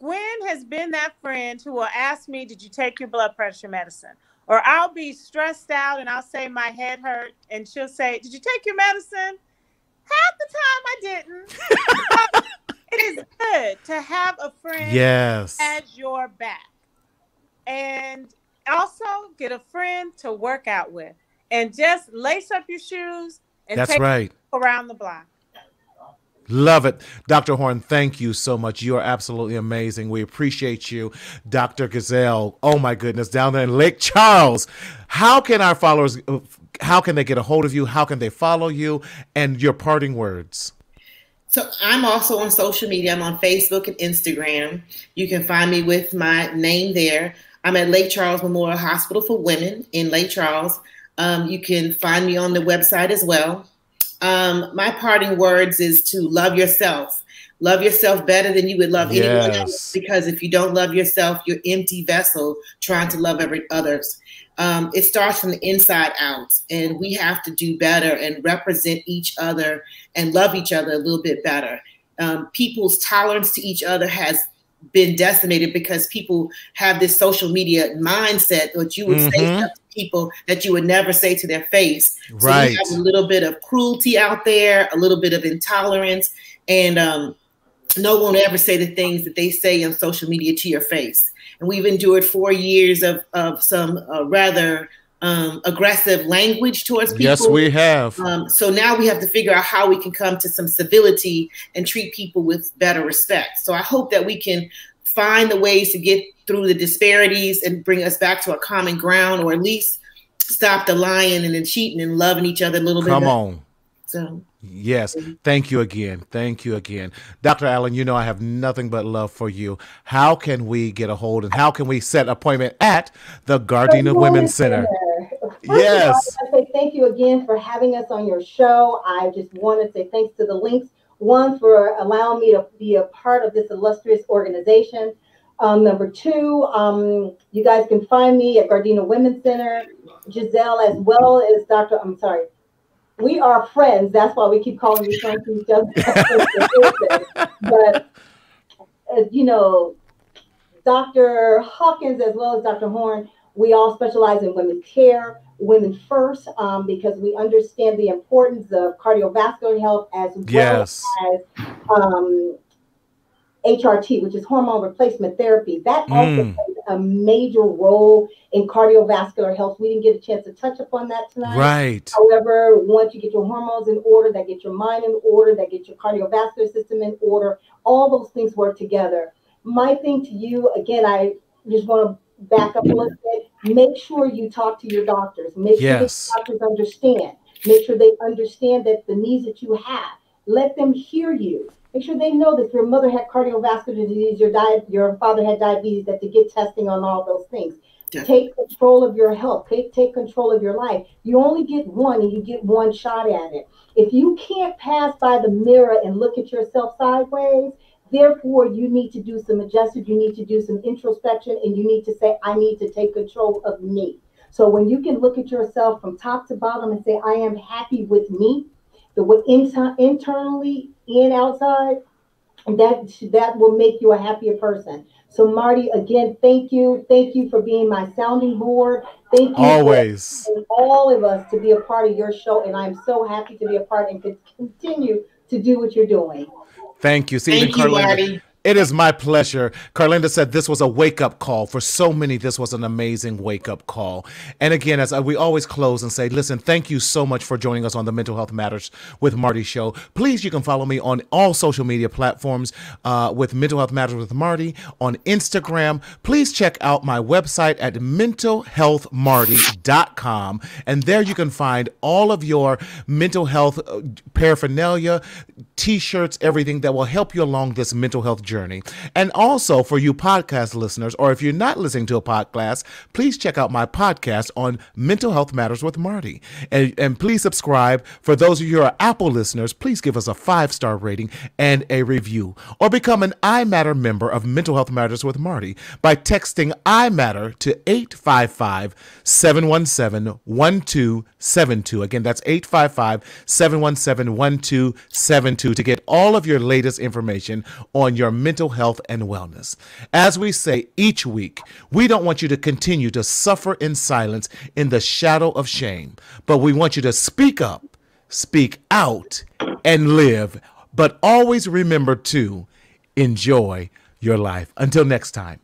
Gwen has been that friend who will ask me, Did you take your blood pressure medicine? Or I'll be stressed out and I'll say my head hurt, and she'll say, Did you take your medicine? Half the time I didn't. <laughs> it is good to have a friend Yes. at your back. And also get a friend to work out with. And just lace up your shoes and That's take right. around the block. Love it. Dr. Horn, thank you so much. You are absolutely amazing. We appreciate you. Dr. Gazelle, oh my goodness, down there in Lake Charles. How can our followers, uh, how can they get a hold of you? How can they follow you? And your parting words. So I'm also on social media. I'm on Facebook and Instagram. You can find me with my name there. I'm at Lake Charles Memorial Hospital for Women in Lake Charles. Um, you can find me on the website as well. Um, my parting words is to love yourself. Love yourself better than you would love anyone else. Because if you don't love yourself, you're empty vessel trying to love every others. Um, it starts from the inside out, and we have to do better and represent each other and love each other a little bit better. Um, people's tolerance to each other has been decimated because people have this social media mindset that you would say Mhm. stuff to people that you would never say to their face. Right. So you have a little bit of cruelty out there, a little bit of intolerance, and um, no one ever say the things that they say on social media to your face. And we've endured four years of, of some uh, rather um, aggressive language towards people. Yes, we have. Um, so now we have to figure out how we can come to some civility and treat people with better respect. So I hope that we can find the ways to get through the disparities and bring us back to a common ground, or at least stop the lying and the cheating and loving each other a little bit. Come on. So Yes. Thank you again. Thank you again. Dr. Allen, you know I have nothing but love for you. How can we get a hold and how can we set appointment at the Gardena Women's Center? First Yes. Of all, I say thank you again for having us on your show. I just want to say thanks to the links. One, for allowing me to be a part of this illustrious organization. Um, number two, um, you guys can find me at Gardena Women's Center. Giselle, as well as Dr. I'm sorry. We are friends. That's why we keep calling you friends to each other. but, uh, you know, Dr. Hawkins, as well as Dr. Horn, we all specialize in women's care, women first, um, because we understand the importance of cardiovascular health as well Yes. as um, HRT, which is hormone replacement therapy. That also Mm. plays a major role in cardiovascular health. We didn't get a chance to touch upon that tonight. Right. However, once you get your hormones in order, that get your mind in order, that get your cardiovascular system in order, all those things work together. My thing to you, again, I just want to back up a little bit. Make sure you talk to your doctors. Make sure Yes. the doctors understand. Make sure they understand that the needs that you have. Let them hear you. Make sure they know that your mother had cardiovascular disease, your di- your father had diabetes, that to get testing on all those things. Definitely. Take control of your health. Take, take control of your life. You only get one and you get one shot at it. If you can't pass by the mirror and look at yourself sideways, Therefore, you need to do some adjustment, you need to do some introspection, and you need to say, I need to take control of me. So when you can look at yourself from top to bottom and say, I am happy with me, the way inter- internally and outside, that that will make you a happier person. So Marty, again, thank you, thank you for being my sounding board. Thank you always all of us to be a part of your show, and I'm so happy to be a part and continue to do what you're doing. Thank you. See, Thank you, Marty. It is my pleasure. Carlinda said this was a wake up call. For so many, this was an amazing wake up call. And again, as we always close and say, listen, thank you so much for joining us on the Mental Health Matters with Marty show. Please, you can follow me on all social media platforms uh, with Mental Health Matters with Marty on Instagram. Please check out my website at mentalhealthmarty.com. And there you can find all of your mental health uh, paraphernalia, t shirts, everything that will help you along this mental health journey journey. And also for you podcast listeners, or if you're not listening to a podcast, please check out my podcast on Mental Health Matters with Marty. And, and please subscribe. For those of you who are Apple listeners, please give us a five star rating and a review. Or become an iMatter member of Mental Health Matters with Marty by texting iMatter to 855 717 1272. Again, that's 855 717 1272 to get all of your latest information on your mental health and wellness. As we say each week, we don't want you to continue to suffer in silence in the shadow of shame, but we want you to speak up, speak out, and live. But always remember to enjoy your life. Until next time.